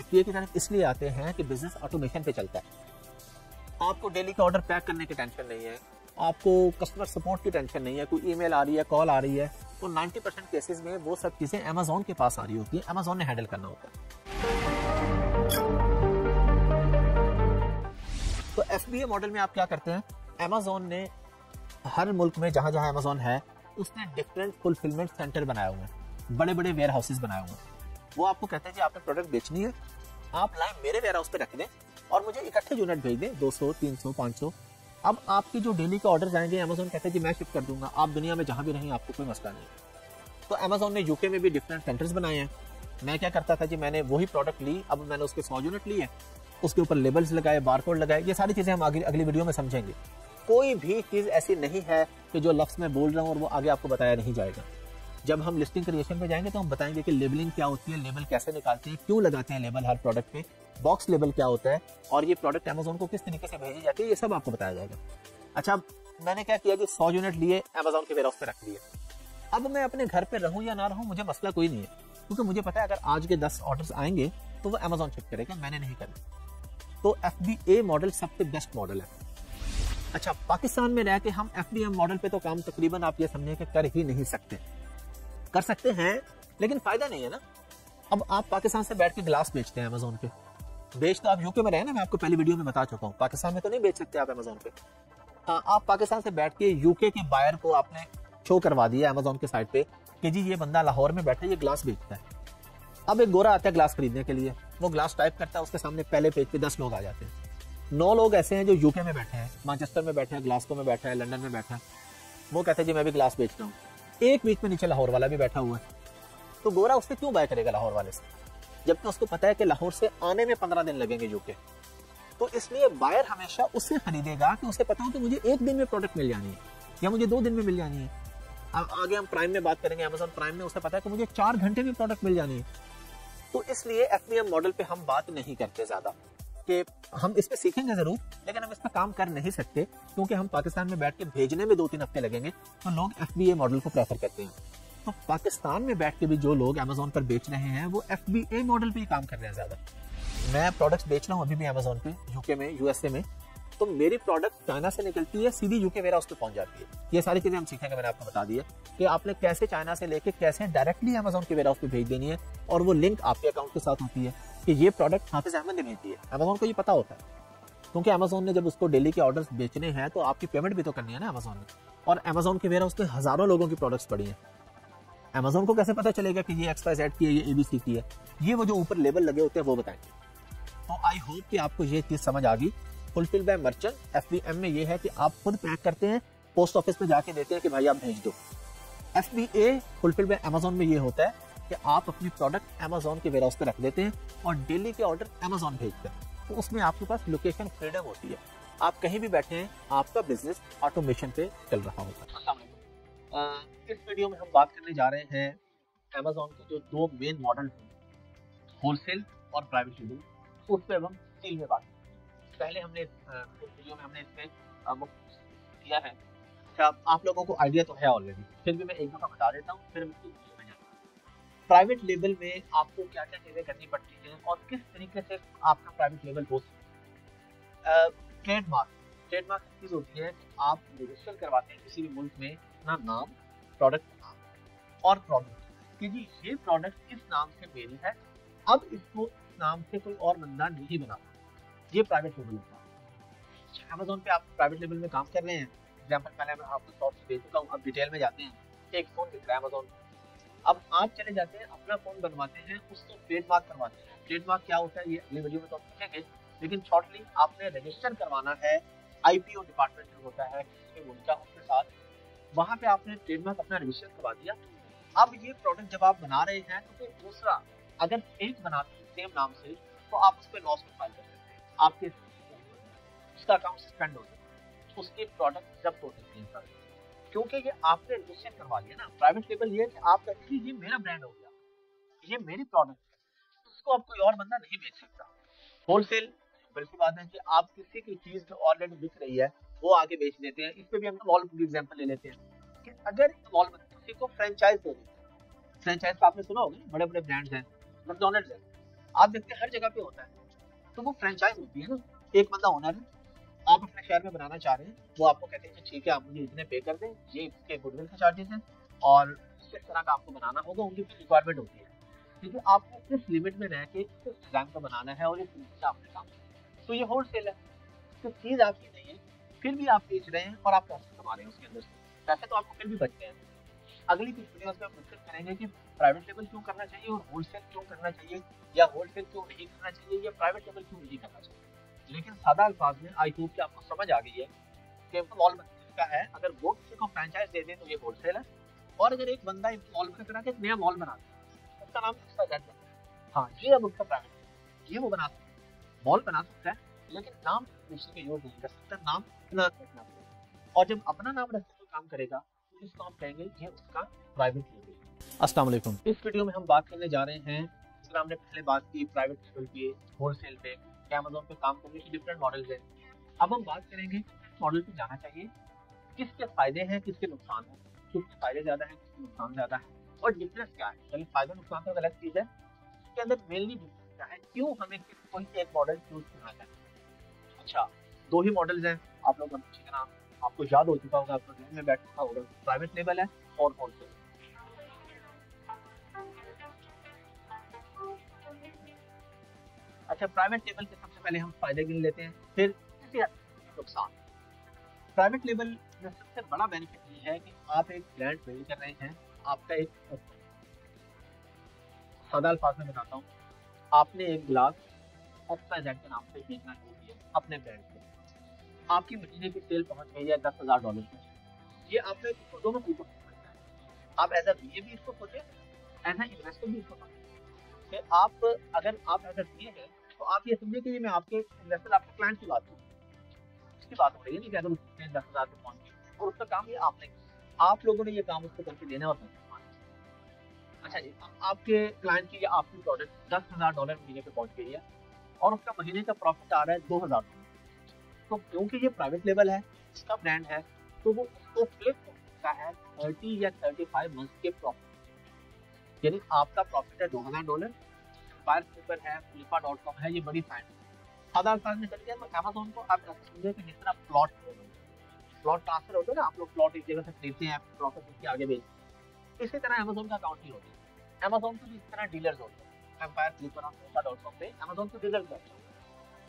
एफ़ की तरफ़ इसलिए आते हैं कि बिज़नेस ऑटोमेशन पे चलता है। आपको डेली का ऑर्डर पैक करने की टेंशन नहीं है। आपको कस्टमर सपोर्ट की टेंशन नहीं है। कोई ईमेल आ रही है कॉल आ रही है तो 90 परसेंट केसेस में वो सब चीज़ें अमेजोन के पास आ रही होती है। अमेजोन ने हैंडल करना होता है। तो एफ़ मॉडल में आप क्या करते हैं? अमेजोन ने हर मुल्क में जहाँ जहाँ अमेजोन है, उसने डिफरेंट फुलफिलमेंट सेंटर बनाए हुए हैं। बड़े बड़े वेयर हाउसेज बनाए हुए हैं। वो आपको कहते हैं जी आपने प्रोडक्ट बेचनी है, आप लाइन मेरे वेयर हाउस पे रख दें और मुझे इकट्ठे यूनिट भेज दें, दो सौ, तीन सौ, पाँच सौ। अब आपके जो डेली के ऑर्डर आएँगे अमेजोन कहते हैं जी मैं शिफ्ट कर दूँगा। आप दुनिया में जहाँ भी रहें, आपको कोई मसला नहीं तो अमेजोन ने यूके में भी डिफरेंट सेंटर्स बनाए हैं। मैं क्या करता था जी मैंने वही प्रोडक्ट ली, अब मैंने उसके सौ यूनिट लिए, उसके ऊपर लेबल्स लगाए बारकोड लगाए, ये सारी चीज़ें हम अगली वीडियो में समझेंगे। कोई भी चीज़ ऐसी नहीं है कि जो लफ्ज में बोल रहा हूँ और वो आगे आपको बताया नहीं जाएगा। जब हम लिस्टिंग क्रिएशन पे जाएँगे तो हम बताएँगे कि लेबलिंग क्या होती है, लेबल कैसे निकालते हैं, क्यों लगाते हैं लेबल हर प्रोडक्ट पे बॉक्स लेबल क्या होता है, और ये प्रोडक्ट अमेजोन को किस तरीके से भेजी जाती है, ये सब आपको बताया जाएगा। अच्छा मैंने क्या किया कि सौ यूनिट लिए अमेजोन के वेयर पे रख दिए अब मैं अपने घर पे रहूँ या ना रहूँ, मुझे मसला कोई नहीं है, क्योंकि मुझे पता है अगर आज के दस ऑर्डर आएँगे तो वो अमेजोन चेक करेगा, मैंने नहीं करना तो एफ़ बी ए मॉडल सबसे बेस्ट मॉडल है। अच्छा पाकिस्तान में रह के हम एफडीएम मॉडल पे तो काम तकरीबन आप ये समझे कि कर ही नहीं सकते। कर सकते हैं, लेकिन फ़ायदा नहीं है ना। अब आप पाकिस्तान से बैठ के ग्लास बेचते हैं अमेजोन पे। बेच तो आप यूके में रहे ना, मैं आपको पहली वीडियो में बता चुका हूँ। पाकिस्तान में तो नहीं बेच सकते आप अमेजोन पे। हाँ आप पाकिस्तान से बैठ के यूके के बायर को आपने शो करवा दिया अमेजोन के साइट पे कि जी, ये बंदा लाहौर में बैठा ये ग्लास बेचता है। अब एक गोरा आता है ग्लास खरीदने के लिए। वो ग्लास टाइप करता है, उसके सामने पहले पेज पे दस लोग आ जाते हैं। नौ लोग ऐसे हैं जो यूके में बैठे हैं मानचेस्टर में बैठे हैं ग्लासको में बैठा है लंदन में बैठा है। वो कहते हैं, जी, मैं भी ग्लास बेच रहा हूँ। एक वीक में नीचे लाहौर वाला भी बैठा हुआ है। तो गोरा उससे क्यों बाय करेगा लाहौर वाले से? जबकि उसको पता है कि लाहौर से आने में पंद्रह दिन लगेंगे यूके तो इसलिए बायर हमेशा उससे खरीदेगा कि उसे पता हो कि मुझे एक दिन में प्रोडक्ट मिल जानी है, या मुझे दो दिन में मिल जानी है। अब आगे हम प्राइम में बात करेंगे अमेजोन प्राइम में उसे पता है कि मुझे चार घंटे में प्रोडक्ट मिल जानी है। तो इसलिए एफ़ मॉडल पे हम बात नहीं करते ज़्यादा। कि हम इस पर सीखेंगे ज़रूर, लेकिन हम इस पर काम कर नहीं सकते, क्योंकि हम पाकिस्तान में बैठ के भेजने में दो तीन हफ़्ते लगेंगे तो लोग FBA मॉडल को प्रेफर करते हैं। तो पाकिस्तान में बैठ के भी जो लोग अमेजोन पर बेच रहे हैं, वो FBA मॉडल पर ही काम कर रहे हैं ज़्यादा। मैं प्रोडक्ट्स बेच रहा हूँ अभी भी अमेजोन पे यूके में यूएसए में तो मेरी प्रोडक्ट चाइना से निकलती है, सीधी यूके वेरा उस पर पहुँच जाती है। ये सारी चीज़ें हम सीखेंगे, मैंने आपको बता दी कि आपने कैसे चाइना से लेके कैसे डायरेक्टली अमेजोन के वेरा उस पर भेज देनी है, और वो लिंक आपके अकाउंट के साथ होती है। कि ये प्रोडक्ट हाफिज अहमद ने भेजी है। अमेजोन को ये पता होता है। क्योंकि अमेजोन ने जब उसको डेली के ऑर्डर बेचने हैं तो आपकी पेमेंट भी तो करनी है ना अमेजोन ने। और अमेजोन के वेयर हाउस हज़ारों लोगों की प्रोडक्ट्स पड़ी हैं। अमेजोन को कैसे पता चलेगा कि ये एक्स वाई जेड की है, ये एबीसी की है? ये वो जो ऊपर लेबल लगे होते हैं, वो बताएँगे। तो आई होप कि आपको ये चीज़ समझ आ गई। फुलफिल बाय मर्चेंट एफ़ में ये है कि आप खुद पैक करते हैं पोस्ट ऑफ़िस में जाके देते हैं कि भाई आप भेज दो। F B A fulfil by Amazon में ये होता है कि आप अपनी प्रोडक्ट अमेजोन के वेयर पे रख देते हैं और डेली के ऑर्डर अमेजोन भेजते हैं। तो उसमें आपके पास लोकेशन फ्रीडम होती है। आप कहीं भी बैठे हैं, आपका बिज़नेस ऑटोमेशन पे चल रहा होता है। इस वीडियो में हम बात करने जा रहे हैं अमेजोन के जो दो मेन मॉडल हैं होलसेल और प्राइवेट लेबल उस पर हम डील में बात पहले हमने वीडियो में हमने इसमें किया है। अच्छा आप लोगों को आइडिया तो है ऑलरेडी फिर भी मैं एक दफ़ा बता देता हूँ, फिर प्राइवेट लेवल में आपको क्या क्या चीज़ें करनी पड़ती हैं और किस तरीके से आपका प्राइवेट लेवल हो सकता है? ट्रेडमार्क ट्रेडमार्क चीज़ होती है? कि आप रजिस्टर करवाते हैं किसी भी मुल्क में अपना नाम प्रोडक्ट नाम और प्रोडक्ट कि जी ये प्रोडक्ट इस नाम से मेरी है, अब इसको इस नाम से कोई और बंदा नहीं बना ये प्राइवेट लेवल होता है। अमेजोन पे आप प्राइवेट लेवल में काम कर रहे हैं। एग्ज़ाम्पल पहले मैं आपको शॉर्ट भेज चुका हूँ अब डिटेल में जाते हैं। एक फ़ोन दिख रहा है अमेजोन अब आप चले जाते हैं, अपना फ़ोन बनवाते हैं, उसको ट्रेडमार्क करवाते हैं। ट्रेडमार्क क्या होता है, ये अगली वीडियो में तो हम सीखेंगे लेकिन शॉर्टली आपने रजिस्टर करवाना है आईपीओ डिपार्टमेंट जो होता है उनका उसके साथ, वहाँ पे आपने ट्रेडमार्क अपना रजिस्टर करवा दिया। अब ये प्रोडक्ट जब आप बना रहे हैं तो फिर दूसरा, अगर एक बनाते हैं सेम नाम से तो आप उस पर लॉस में फ़ाइल कर सकते हैं। आपके उसका अकाउंट सस्पेंड हो सकता है। उसके प्रोडक्ट जब्त हो सकते हैं क्योंकि ये आपने रजिस्टर करवा लिया ना प्राइवेट लेबल ये कि आप कहते हैं ये मेरा ब्रांड हो गया, ये मेरी प्रोडक्ट है उसको अब कोई और बंदा नहीं बेच सकता। होलसेल बल्कि बात है कि आप किसी की चीज़ जो ऑलरेडी बिक रही है, वो आगे बेच देते हैं। इस पे भी हम मॉल की एग्जांपल ले लेते हैं कि अगर में किसी को फ्रेंचाइज दे देते फ्रेंचाइज का आपने सुना होगा बड़े बड़े ब्रांड्स हैं मैकडोनल्ड्स है, आप देखते हैं हर जगह पे होता है तो वो फ्रेंचाइज होती है ना, एक बंदा ओनर है आप अपने शहर में बनाना चाह रहे हैं, वो आपको कहते हैं कि ठीक है, आप मुझे इतने पे कर दें, ये इसके गुडविल के चार्जेस हैं और किस तरह का आपको बनाना होगा, उनकी रिक्वायरमेंट होती है। क्योंकि आपको किस लिमिट में रह के किस डिज़ाइन का बनाना है और इस तरीके से आपने काम तो ये होल सेल है। तो चीज़ आपकी नहीं है, फिर भी आप बेच रहे हैं और आप पैसे कमा रहे हैं उसके अंदर से। पैसे तो आपको फिर भी बचते हैं। अगली कुछ वीडियोस में हम डिस्कस करेंगे कि प्राइवेट लेवल क्यों करना चाहिए और होलसेल क्यों करना चाहिए या होलसेल क्यों नहीं करना चाहिए या प्राइवेट लेवल क्यों नहीं करना चाहिए। लेकिन सादा अल्फाज में आई होप कि आपको समझ आ गई है कि मॉल का है। अगर वो किसी को फ्रेंचाइज दे दे तो ये होलसेल है। और अगर एक बंदा मॉल में करा के नया मॉल बना दे उसका नाम उसका जेड हाँ। ये अब उसका प्राइवेट ये वो बना सकता है मॉल बना सकता है लेकिन नाम दूसरे के यूज़ नहीं कर सकता नाम रखना और जब अपना नाम रखते हुए काम करेगा तो इसको हम कहेंगे ये उसका प्राइवेट लेवल अस्सलाम वालेकुम। इस वीडियो में हम बात करने जा रहे हैं सर हमने पहले बात की प्राइवेट लेवल पे होलसेल पे। अमेजोन पे काम करने के डिफरेंट मॉडल्स हैं। अब हम बात करेंगे मॉडल पे जाना चाहिए, किसके फ़ायदे हैं, किसके नुकसान हैं, किसके फ़ायदे ज़्यादा है, किसके नुकसान ज़्यादा है, और डिफरेंस क्या है? चलिए फ़ायदे नुकसान तो अलग चीज़ है, इसके अंदर मेनली डिफरेंस क्या है, क्यों हमें कोई एक मॉडल चूज़ करना चाहिए अच्छा दो ही मॉडल्स हैं, आप लोग अच्छी तरह आपको याद हो चुका होगा, आपको में बैठ चुका होगा प्राइवेट लेवल है, और होलसेल अच्छा प्राइवेट लेवल के सबसे पहले हम फ़ायदे गिन लेते हैं, फिर नुकसान। प्राइवेट लेवल में सबसे बड़ा बेनिफिट ये है कि आप एक ब्रांड बिल्ड कर रहे हैं, आपका एक सादा अल्फाज में बताता हूँ। आपने एक गिलास एक्सपाइजेड के नाम से बेचना शुरू किया, अपने ब्रांड को आपकी महीने की सेल पहुँच गई है दस हज़ार डॉलर की ये आपने दोनों चीज़ों आप एज अ भी इसको सोचे एज अ इन्वेस्टर भी इसको सोचे फिर आप अगर, आप एज अ हैं तो आप ये समझिए कि मैं आपके इन्वेस्टर आपके क्लाइंट की बात करूँ। इसकी बात हो रही है नहीं कि अगर उसने दस हज़ार पे पहुँच और उसका काम ये आपने आप लोगों ने ये काम उसको करके देना होता है। अच्छा जी आपके क्लाइंट की या आपकी प्रोडक्ट दस हज़ार डॉलर महीने पे पहुँच गई है, और उसका महीने का प्रॉफिट आ रहा है दो हज़ार डॉलर तो क्योंकि ये प्राइवेट लेवल है इसका ब्रांड है तो वो उसको फ्लिप कर सकता है थर्टी या थर्टी फाइव मंथ के प्रॉफिट यानी आपका प्रॉफिट है दो हज़ार डॉलर फायर फ्लिपर है फ्लिपा डॉट कॉम है, ये बड़ी फाइंड सादा अल्फाज में चलिए तो अमेजोन को आप समझे कि जिस तरह प्लॉट प्लॉट ट्रांसफ़र होता है ना, आप लोग प्लॉट एक जगह से खरीदते हैं प्लॉट के आगे बेचते इसी तरह अमेजोन का अकाउंट ही होता है। अमेजोन के इस तरह डीलर्स होते हैं। Empire Flipper Flippa dot com पे अमेजोन के डीलर्स होते हैं।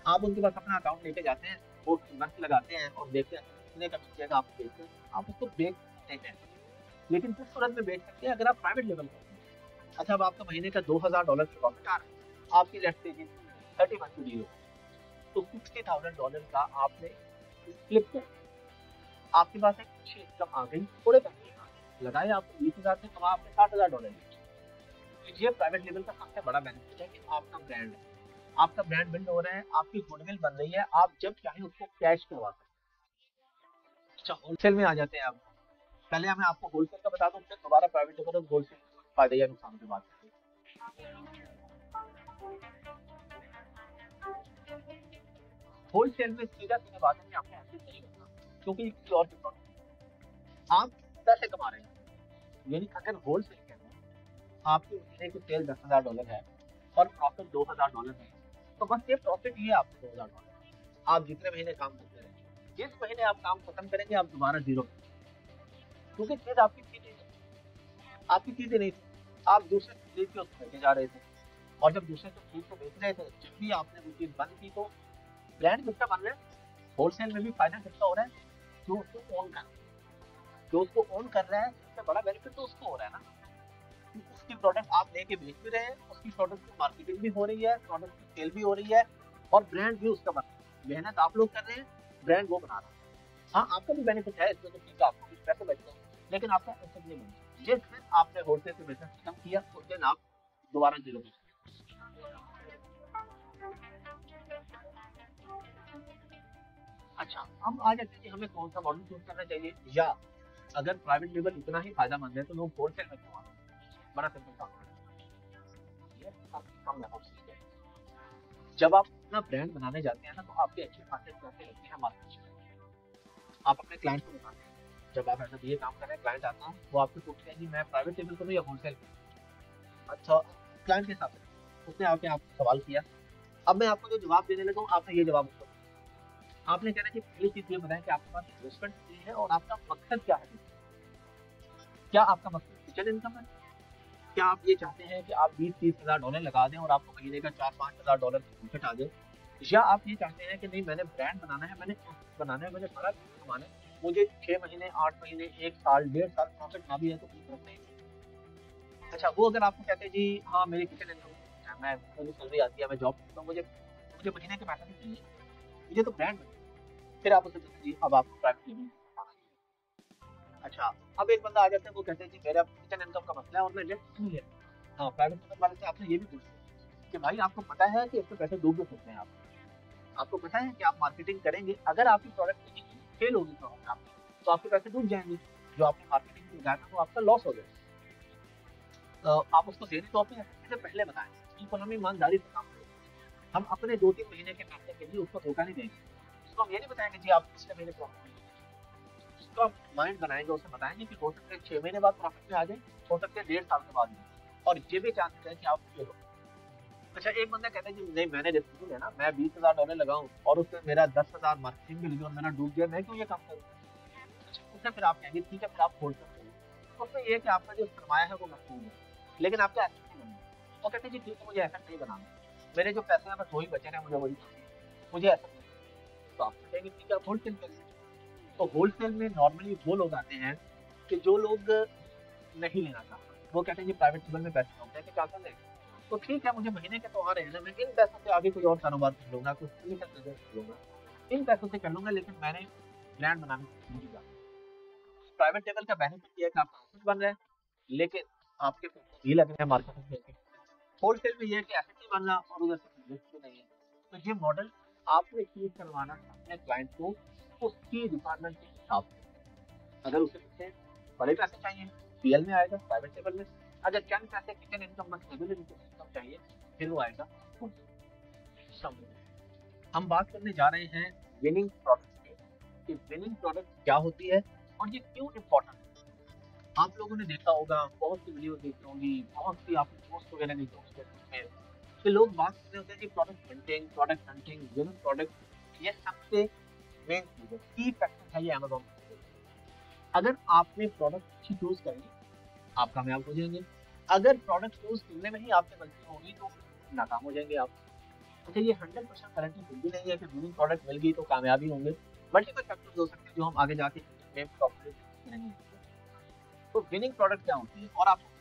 आप उनके पास अपना अकाउंट लेके जाते हैं, वो कीमत लगाते हैं और देखते हैं कितने का बिकेगा आप बेचते हैं। आप उसको बेच सकते हैं। लेकिन किस सूरत में बेच सकते हैं अगर आप प्राइवेट लेवल पर अच्छा अब आपका महीने का दो हज़ार डॉलर का प्रॉफिट आ रहा है। आपकी let say thirty one video तो सिक्सटी थाउज़ेंड डॉलर का आपने फ्लिप कर आपके पास एक अच्छी इनकम आ गई, थोड़े पैसे लगाए आपको बीस हज़ार से कमा आपने साठ हज़ार डॉलर तो ये प्राइवेट लेवल का सबसे बड़ा बेनिफिट है कि आपका ब्रांड है। आपका ब्रांड बिल्ड हो रहा है, आपकी गुडविल बन रही है, आप जब चाहें उसको कैश करवा सकते अच्छा होलसेल में आ जाते हैं आप। पहले मैं आपको होलसेल का बता दूँ, फिर दोबारा प्राइवेट लेवल और होलसेल फ़ायदे या नुकसान की बात होलसेल में सीधा सीधा बात है कि आपने ऐसे नहीं करना क्योंकि किसी और की आप पैसे कमा रहे हैं यानी अगर होलसेल के अंदर आपकी महीने की सेल दस हज़ार डॉलर है और प्रॉफिट दो हज़ार डॉलर है तो बस ये प्रॉफिट ही है आपको दो हज़ार डॉलर आप जितने महीने काम करते रहे जिस महीने आप काम खत्म करेंगे आप दोबारा ज़ीरो क्योंकि चीज़ आपकी आपकी चीज़ें नहीं थी। आप दूसरे खरीद के उसको लेके जा रहे थे। और जब दूसरे को चीज़ को बेच रहे थे, जब भी आपने वो चीज़ बंद की तो ब्रांड कितना बन रहा है। होलसेल में भी फ़ायदा कितना हो रहा है। जो उसको ओन कर जो उसको ओन कर रहा है, उससे बड़ा बेनिफिट तो उसको हो रहा है ना। उसकी प्रोडक्ट आप लेके बेच भी रहे हैं, उसकी प्रोडक्ट की मार्केटिंग भी हो रही है प्रोडक्ट की सेल भी हो रही है, और ब्रांड भी उसका बन मेहनत आप लोग कर रहे हैं ब्रांड वो बना रहा है। हाँ आपका भी बेनिफिट है, इसमें तो ठीक है, आपको कुछ पैसे बच रहे हैं, लेकिन आपका एसेट नहीं बन जिस दिन आपने होलसेल से बिज़नेस खत्म किया, उस दिन आप दोबारा ज़ीरो अच्छा हम आ जाते हैं हमें कौन सा मॉडल चूज़ करना चाहिए? या अगर प्राइवेट लेवल इतना ही फ़ायदा मंद है तो लोग होलसेल में क्यों बड़ा सिंपल काम जब आप अपना ब्रांड बनाने जाते हैं ना तो आपके अच्छे खासे पैसे लगते हैं मार्केट आप अपने क्लाइंट को बताते हैं। जब आप ऐसा ये काम कर क्लाइंट आता है, वो आपसे पूछते हैं कि मैं प्राइवेट टेबल करूँ या होलसेल करूँ? अच्छा क्लाइंट के हिसाब से उसने आपके आप सवाल किया। अब मैं आपको जो जवाब देने लगा हूँ आपने ये जवाब उसको आपने कहना कि पहली चीज़ ये बताया कि आपके पास इन्वेस्टमेंट है और आपका मकसद क्या है? क्या आपका मकसद फ्यूचर इनकम है? क्या आप ये चाहते हैं कि आप बीस तीस हज़ार डॉलर लगा दें और आपको महीने का चार पाँच हज़ार डॉलर प्रॉफिट आ जाए? या आप ये चाहते हैं कि नहीं, मैंने ब्रांड बनाना है, मैंने बनाना है, मैंने बड़ा कमाना है। मुझे छह महीने, आठ महीने, एक साल, डेढ़ साल प्रॉफिट ना भी है तो कोई फ़र्क नहीं अच्छा वो अगर आपको कहते हैं जी हाँ मेरी किचन इनकम मैं मुझे सैलरी आती है, मैं जॉब करता हूँ, मुझे मुझे महीने के पैसा नहीं चाहिए मुझे तो ब्रांड फिर आप उसे कहते जी, अब आपको प्राइवेट लिमिट अच्छा अब एक बंदा आ जाता है, वो कहते हैं जी, मेरा किचन इनकम का मसला है और मैं रिस्क नहीं ले हाँ। प्राइवेट सेक्टर वाले से आपने ये भी पूछा कि भाई, आपको पता है कि इससे पैसे डूब सकते हैं आप? आपको पता है कि आप मार्केटिंग करेंगे? अगर आपकी प्रोडक्ट फेल होगी तो, तो आपके पैसे डूब जाएँगे। जो आपने मार्केटिंग में लगाया था वो आपका लॉस हो जाएगा तो आप उसको देने तो अपने से पहले बताएँ। बिल्कुल हम ईमानदारी से काम करेंगे। हम अपने दो तीन महीने के पैसे के लिए उसको धोखा नहीं देंगे। उसको हम ये नहीं बताएँगे जी आप पिछले महीने प्रॉफिट में उसको आप माइंड बनाएँगे उसे बताएँगे कि हो सकते हैं छह महीने बाद प्रॉफिट में आ जाए हो सकते हैं डेढ़ साल के बाद में और ये भी चांसेस है कि आप फेल लो अच्छा एक बंदा कहता है कि नहीं, मैंने रिस्क है ना मैं बीस हज़ार डॉलर लगाऊँ और उसमें मेरा दस हज़ार मार्केटिंग लगी और मेरा डूब गया, मैं क्यों ये काम करूँ? अच्छा उससे फिर आप कहेंगे, ठीक है, फिर आप होल्ड सकते हो उसमें ये कि आपका जो सरमाया है वो महफूज है लेकिन आपका ऐसा नहीं बनना वो कहते हैं ठीक है, मुझे ऐसा नहीं बनाना मेरे जो पैसे हैं, बस वही बचे हैं मुझे वही मुझे ऐसा तो आप कहेंगे, ठीक है होल्ड सेल तो होल्ड सेल में नॉर्मली वो लोग आते हैं कि जो लोग नहीं लेना चाहते। वो कहते हैं जी प्राइवेट सेबल में पैसे होते हैं। कि क्या कर तो ठीक है, मुझे महीने के तो आ रहे हैं ना, मैं इन पैसों से आगे कोई और कारोबार कर लूँगा, कुछ कर लूँगा। इन पैसों से कर लूँगा, लेकिन मैंने ब्रांड बनाने की गया प्राइवेट टेबल का बेनिफिट ये है कि आपका एसेट बन रहा है, लेकिन आपके भी लग रहे हैं मार्केटिंग में होलसेल में ये है कि एसेट नहीं बन रहा और उधर से रिस्क नहीं है। तो ये मॉडल आपको चीज़ करवाना अपने क्लाइंट को, उसकी रिक्वायरमेंट के हिसाब से। अगर उसे पीछे बड़े पैसे चाहिए पीएल में आएगा प्राइवेट टेबल में, अगर चंद पैसे किचन इनकम में स्टेबिलिटी चाहिए फिर वो आएगा। हम बात करने जा रहे हैं विनिंग प्रोडक्ट की, कि विनिंग प्रोडक्ट क्या होती है और ये क्यों इम्पोर्टेंट है। आप लोगों ने देखा होगा, बहुत सी वीडियो देखी होंगी, बहुत सी आपने पोस्ट वगैरह देखी होंगी, कि लोग बात कर रहे होते हैं कि product hunting product hunting winning product ये सबसे मेन चीज़ है। की फैक्टर है ये अमेजोन अगर आपने प्रोडक्ट अच्छी चूज़ करेंगे आप कामयाब हो जाएँगे। अगर प्रोडक्ट यूज़ करने में ही आपसे गलती होगी तो नाकाम हो जाएँगे आप। अच्छा ये हंड्रेड परसेंट गारंटी भी नहीं है कि विनिंग प्रोडक्ट मिल गई तो कामयाबी होंगे। मल्टीपल फैक्टर्स हो सकते हैं जो हम आगे जाके नहीं तो विनिंग प्रोडक्ट क्या होती है और आपको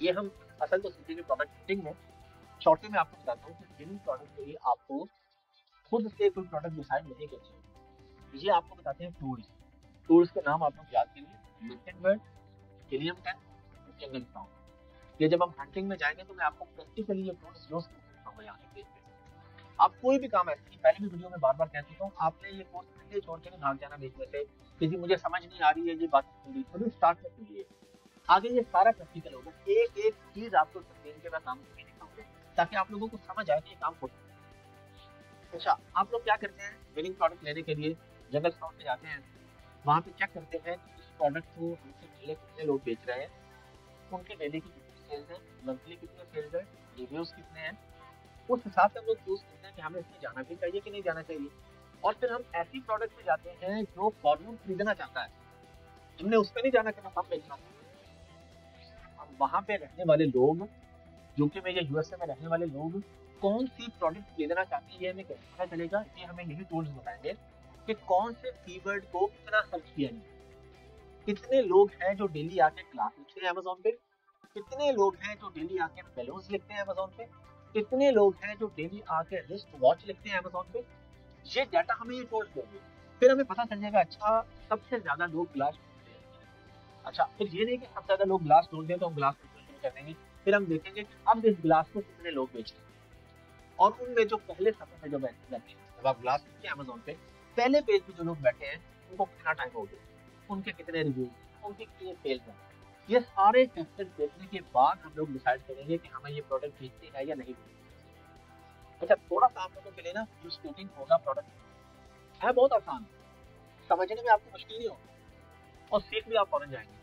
ये हम असल तो सीखेंगे प्रोडक्ट फिटिंग में शॉर्ट में आपको बताता हूँ कि विनिंग प्रोडक्ट के लिए आपको खुद से कोई प्रोडक्ट डिसाइड नहीं करना। ये आपको बताते हैं टूल्स टूल्स के नाम आप लोग याद कीजिए। Lifted word helium ten jungle sound ये जब हम हंटिंग में जाएँगे तो मैं आपको प्रैक्टिकली ये टूल्स यूज़ कर यहाँ पे। आप कोई भी काम ऐसे, पहले भी वीडियो में बार बार कह चुका हूँ, आपने ये कोर्स इसलिए छोड़ के नहीं भाग जाना बीच में से किसी मुझे समझ नहीं आ रही है, ये बात पूरी अभी स्टार्ट कर दीजिए आगे ये सारा प्रैक्टिकल होगा। एक एक चीज़ आपको स्क्रीन के मैं काम करके दिखाऊँगा ताकि आप लोगों को समझ आए कि काम हो अच्छा आप लोग क्या करते हैं? विनिंग प्रोडक्ट लेने के लिए जंगल साउंड पे जाते हैं, वहाँ पे चेक करते हैं प्रोडक्ट को हमसे पहले कितने लोग बेच रहे हैं उनकी डेली की कितनी सेल्स है मंथली कितने सेल्स है रिव्यूज़ कितने हैं, उस हिसाब से हम लोग चूज़ करते हैं कि हमें इसमें जाना भी चाहिए कि नहीं जाना चाहिए। और फिर हम ऐसी प्रोडक्ट पे जाते हैं जो फॉर्मूल खरीदना चाहता है। हमने उस पर नहीं जाना कि हम बेचना हम वहाँ पे रहने वाले लोग यूके में या यूएसए में रहने वाले लोग, कौन सी प्रोडक्ट खरीदना चाहते हैं, ये हमें कैसे पता चलेगा? ये हमें यही टूल्स बताएँगे कि कौन से कीवर्ड को कितना सर्च किया जाए। कितने लोग हैं जो डेली आके क्लास लिखते हैं अमेजोन पे? कितने लोग हैं जो डेली आके बैलून्स लिखते हैं अमेजोन पे? कितने लोग हैं जो डेली आके रिस्ट वॉच लिखते हैं अमेजोन पे? ये डाटा हमें ये टोल देंगे। फिर हमें पता चल जाएगा अच्छा सबसे ज़्यादा लोग ग्लास अच्छा फिर ये नहीं कि सबसे ज़्यादा लोग ग्लास ढूंढते हैं तो हम ग्लास कर देंगे। फिर हम देखेंगे अब इस ग्लास को कितने लोग बेच रहे हैं। और उनमें जो पहले सफ़र में जो बैठे जब आप ग्लास लिखते हैं अमेजोन पे, पहले पेज पे जो लोग बैठे हैं, उनको कितना टाइम हो गया? उनके कितने रिव्यू उनके कितने सेल्स हैं? ये सारे फैक्टर देखने के बाद हम लोग डिसाइड करेंगे कि हमें ये प्रोडक्ट बेचते है या नहीं अच्छा थोड़ा सा आप लोगों के लिए ना, जो स्प्लिटिंग होगा प्रोडक्ट है बहुत आसान। समझने में आपको मुश्किल नहीं होगा। और सीख भी आप फ़ौरन जाएँगे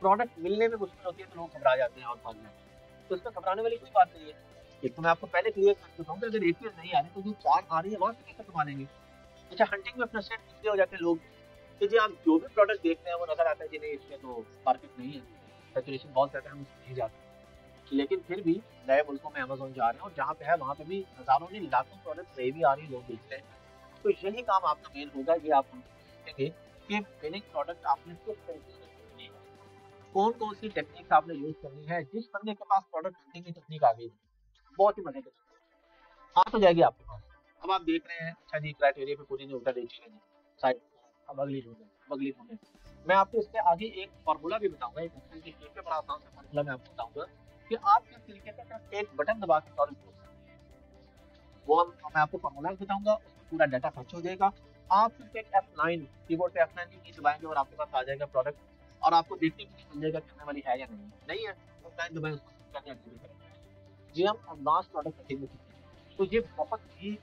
प्रोडक्ट मिलने में मुश्किल होती है तो लोग घबरा जाते हैं और भाग जाते हैं। तो इसमें घबराने वाली कोई बात नहीं है। एक तो मैं आपको पहले क्लियर कर चुका हूँ कि अगर एक नहीं आ रही तो जो चार आ रही है, वहाँ से कैसे कमा लेंगे? अच्छा हंटिंग में फ्रस्ट्रेट इसलिए हो जाते हैं लोग? कि जी आप जो भी प्रोडक्ट देखते हैं, वो नज़र आता है कि नहीं, इसमें तो मार्केट नहीं है। सेचुरेशन बहुत ज़्यादा हम नहीं जाते। लेकिन फिर भी नए मुल्कों में अमेजोन जा रहे हैं और जहाँ पे है, वहाँ पे भी हज़ारों नहीं, लाखों प्रोडक्ट नए भी आ रही है, लोग बेच रहे हैं। तो यही काम आपका मेन होगा, ये आप सीखेंगे कि विनिंग प्रोडक्ट आपने किस तरीके से कौन कौन सी टेक्निक्स आपने यूज़ करनी है, जिस बंदे के पास प्रोडक्ट हंटिंग की टेक्निक आ गई, बहुत ही मज़े के आ तो जाएगी आपके पास। अब आप देख रहे हैं अच्छा जी क्राइटेरिया पे पूरी नहीं, उल्टा देख लेंगे साइड अब अगली ढूंढे अब अगली ढूंढे मैं। आपको इसके आगे एक फार्मूला भी बताऊँगा, एक एक्सेल की पे बड़ा आसान सा फार्मूला मैं आपको बताऊँगा कि आप किस तरीके से सिर्फ़ एक बटन दबा के सॉल्व कर सकते वो हम, मैं आपको फार्मूला बताऊँगा पूरा डाटा फर्च हो जाएगा। आप सिर्फ़ एक F9 कीबोर्ड पे F9 की की दबाएँगे और आपके पास आ जाएगा प्रोडक्ट और आपको देखने को मिल जाएगा करने वाली है या नहीं। नहीं है तो टाइम दबाएँ, उसको करने एक्टिवेट करें। जी हम एडवांस प्रोडक्ट करते तो ये बहुत ही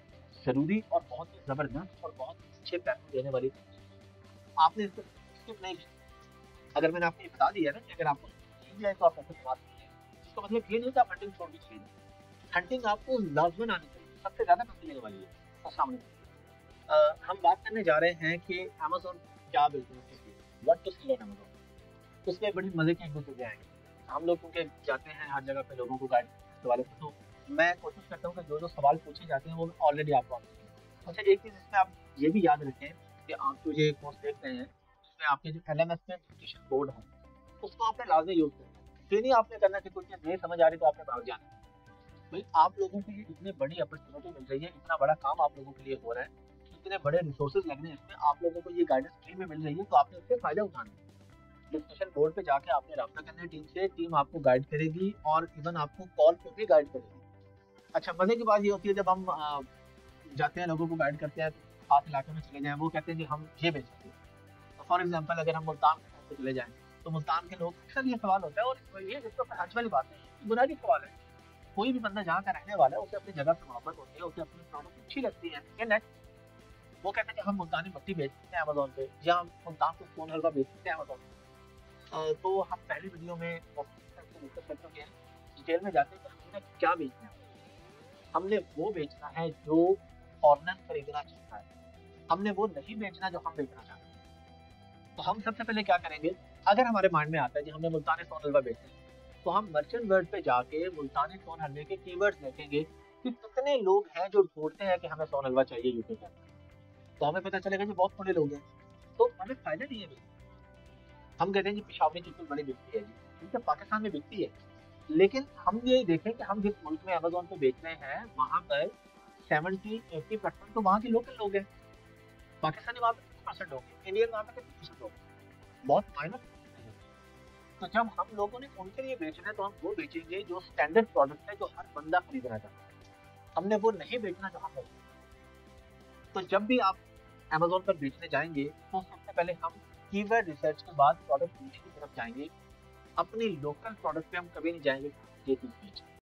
ज़रूरी और बहुत ही ज़बरदस्त और बहुत अच्छे पैसे देने वाली आपने इसको स्किप नहीं किया अगर मैंने आपको ये बता दिया ना कि अगर आपको सीख जाए तो आप पैसे कमा सकते हैं। इसका मतलब ये नहीं कि आप हंटिंग छोड़ के चलिए हंटिंग आपको लाजमन आनी चाहिए। सबसे ज़्यादा पैसे लेने वाली है। सामने। हम बात करने जा रहे हैं कि अमेजोन क्या बिज़नेस है। टू सेल अमेजोन उसमें बड़ी मज़े की एक दो चीज़ें आएँगी। हम लोग क्योंकि जाते हैं हर जगह पे लोगों को गाइड वाले तो मैं कोशिश करता हूँ कि जो जो सवाल पूछे जाते हैं वो ऑलरेडी आपको आते अच्छा एक चीज़ इसमें आप ये भी याद रखें कि आप जो ये कोर्स देख रहे हैं, उसमें आपके जो एल एम एस में बोर्ड है, उसको आपने लाजमी यूज़ करना फिर नहीं आपने करना कि कोई चीज़ नहीं समझ आ रही तो आपने भाग जाना भाई, आप लोगों को ये इतनी बड़ी अपॉर्चुनिटी मिल रही है, इतना बड़ा काम आप लोगों के लिए हो रहा है, इतने बड़े रिसोर्सेज लग रहे हैं, इसमें आप लोगों को ये गाइडेंस फ्री में मिल रही है तो आपने उससे फ़ायदा उठाना है। डिस्कशन बोर्ड पे जाके आपने रब्ता करना है टीम से टीम आपको गाइड करेगी और इवन आपको कॉल पे भी गाइड करेगी। अच्छा मज़े की बात ये होती है जब हम जाते हैं, लोगों को गाइड करते हैं खास इलाके में चले जाएँ, वो कहते हैं कि हम ये बेचेंगे तो फॉर एग्ज़ाम्पल अगर हम मुल्तान के चले जाएँ तो मुल्तान के लोग अक्सर ये सवाल होता है, और ये इसको हज वाली बात है बुनियादी सवाल है। कोई भी बंदा जहाँ का रहने वाला है, उसे अपनी जगह से मोहब्बत होती है, उसे अपनी प्रॉडक्ट अच्छी लगती है नेक्स्ट वो कहते हैं कि हम मुल्तानी मट्टी बेचते हैं अमेजोन पे, या हम मुल्तान को फ़ोन हल्का बेचते हैं अमेजोन पर तो हम पहली वीडियो में हैं डिटेल में जाते हैं कि हमने क्या बेचना है। हमने वो बेचना है जो फॉरनर खरीदना चाहता है। हमने वो नहीं बेचना जो हम बेचना चाहते हैं। तो हम सबसे पहले क्या करेंगे? अगर हमारे माइंड में आता है कि हमने मुल्तानी सोन हलवा बेचना है तो हम मर्चेंट वर्ड पे जाके मुल्तानी सोन हलवे के कीवर्ड्स देखेंगे कि कितने लोग हैं जो ढूंढते हैं कि हमें सोन हलवा चाहिए यूके के अंदर। तो हमें पता चलेगा कि बहुत थोड़े लोग हैं। तो हमें फ़ायदा नहीं है हम कहते हैं कि जी पेशावरी चिकन बड़ी बिकती है जी। ठीक है, पाकिस्तान में बिकती है। लेकिन हम ये देखें कि हम जिस मुल्क में अमेजोन पे बेच रहे हैं, वहाँ पर सेवेंटी एट्टी परसेंट तो वहाँ के लोकल लोग हैं। पाकिस्तानी वहाँ पे कितने परसेंट होंगे? इंडियन वहाँ पे कितने परसेंट होंगे? बहुत माइनस तो जब हम लोगों ने उनके लिए बेचना है तो हम वो बेचेंगे जो स्टैंडर्ड प्रोडक्ट है, जो हर बंदा खरीदना चाहता है। हमने वो नहीं बेचना चाहता हम तो जब भी आप अमेजोन पर बेचने जाएँगे तो सबसे पहले हम कीवर्ड रिसर्च के बाद प्रोडक्ट बेचने की तरफ़ जाएँगे। अपने लोकल प्रोडक्ट पे हम कभी नहीं जाएँगे, ये चीज़ बेचें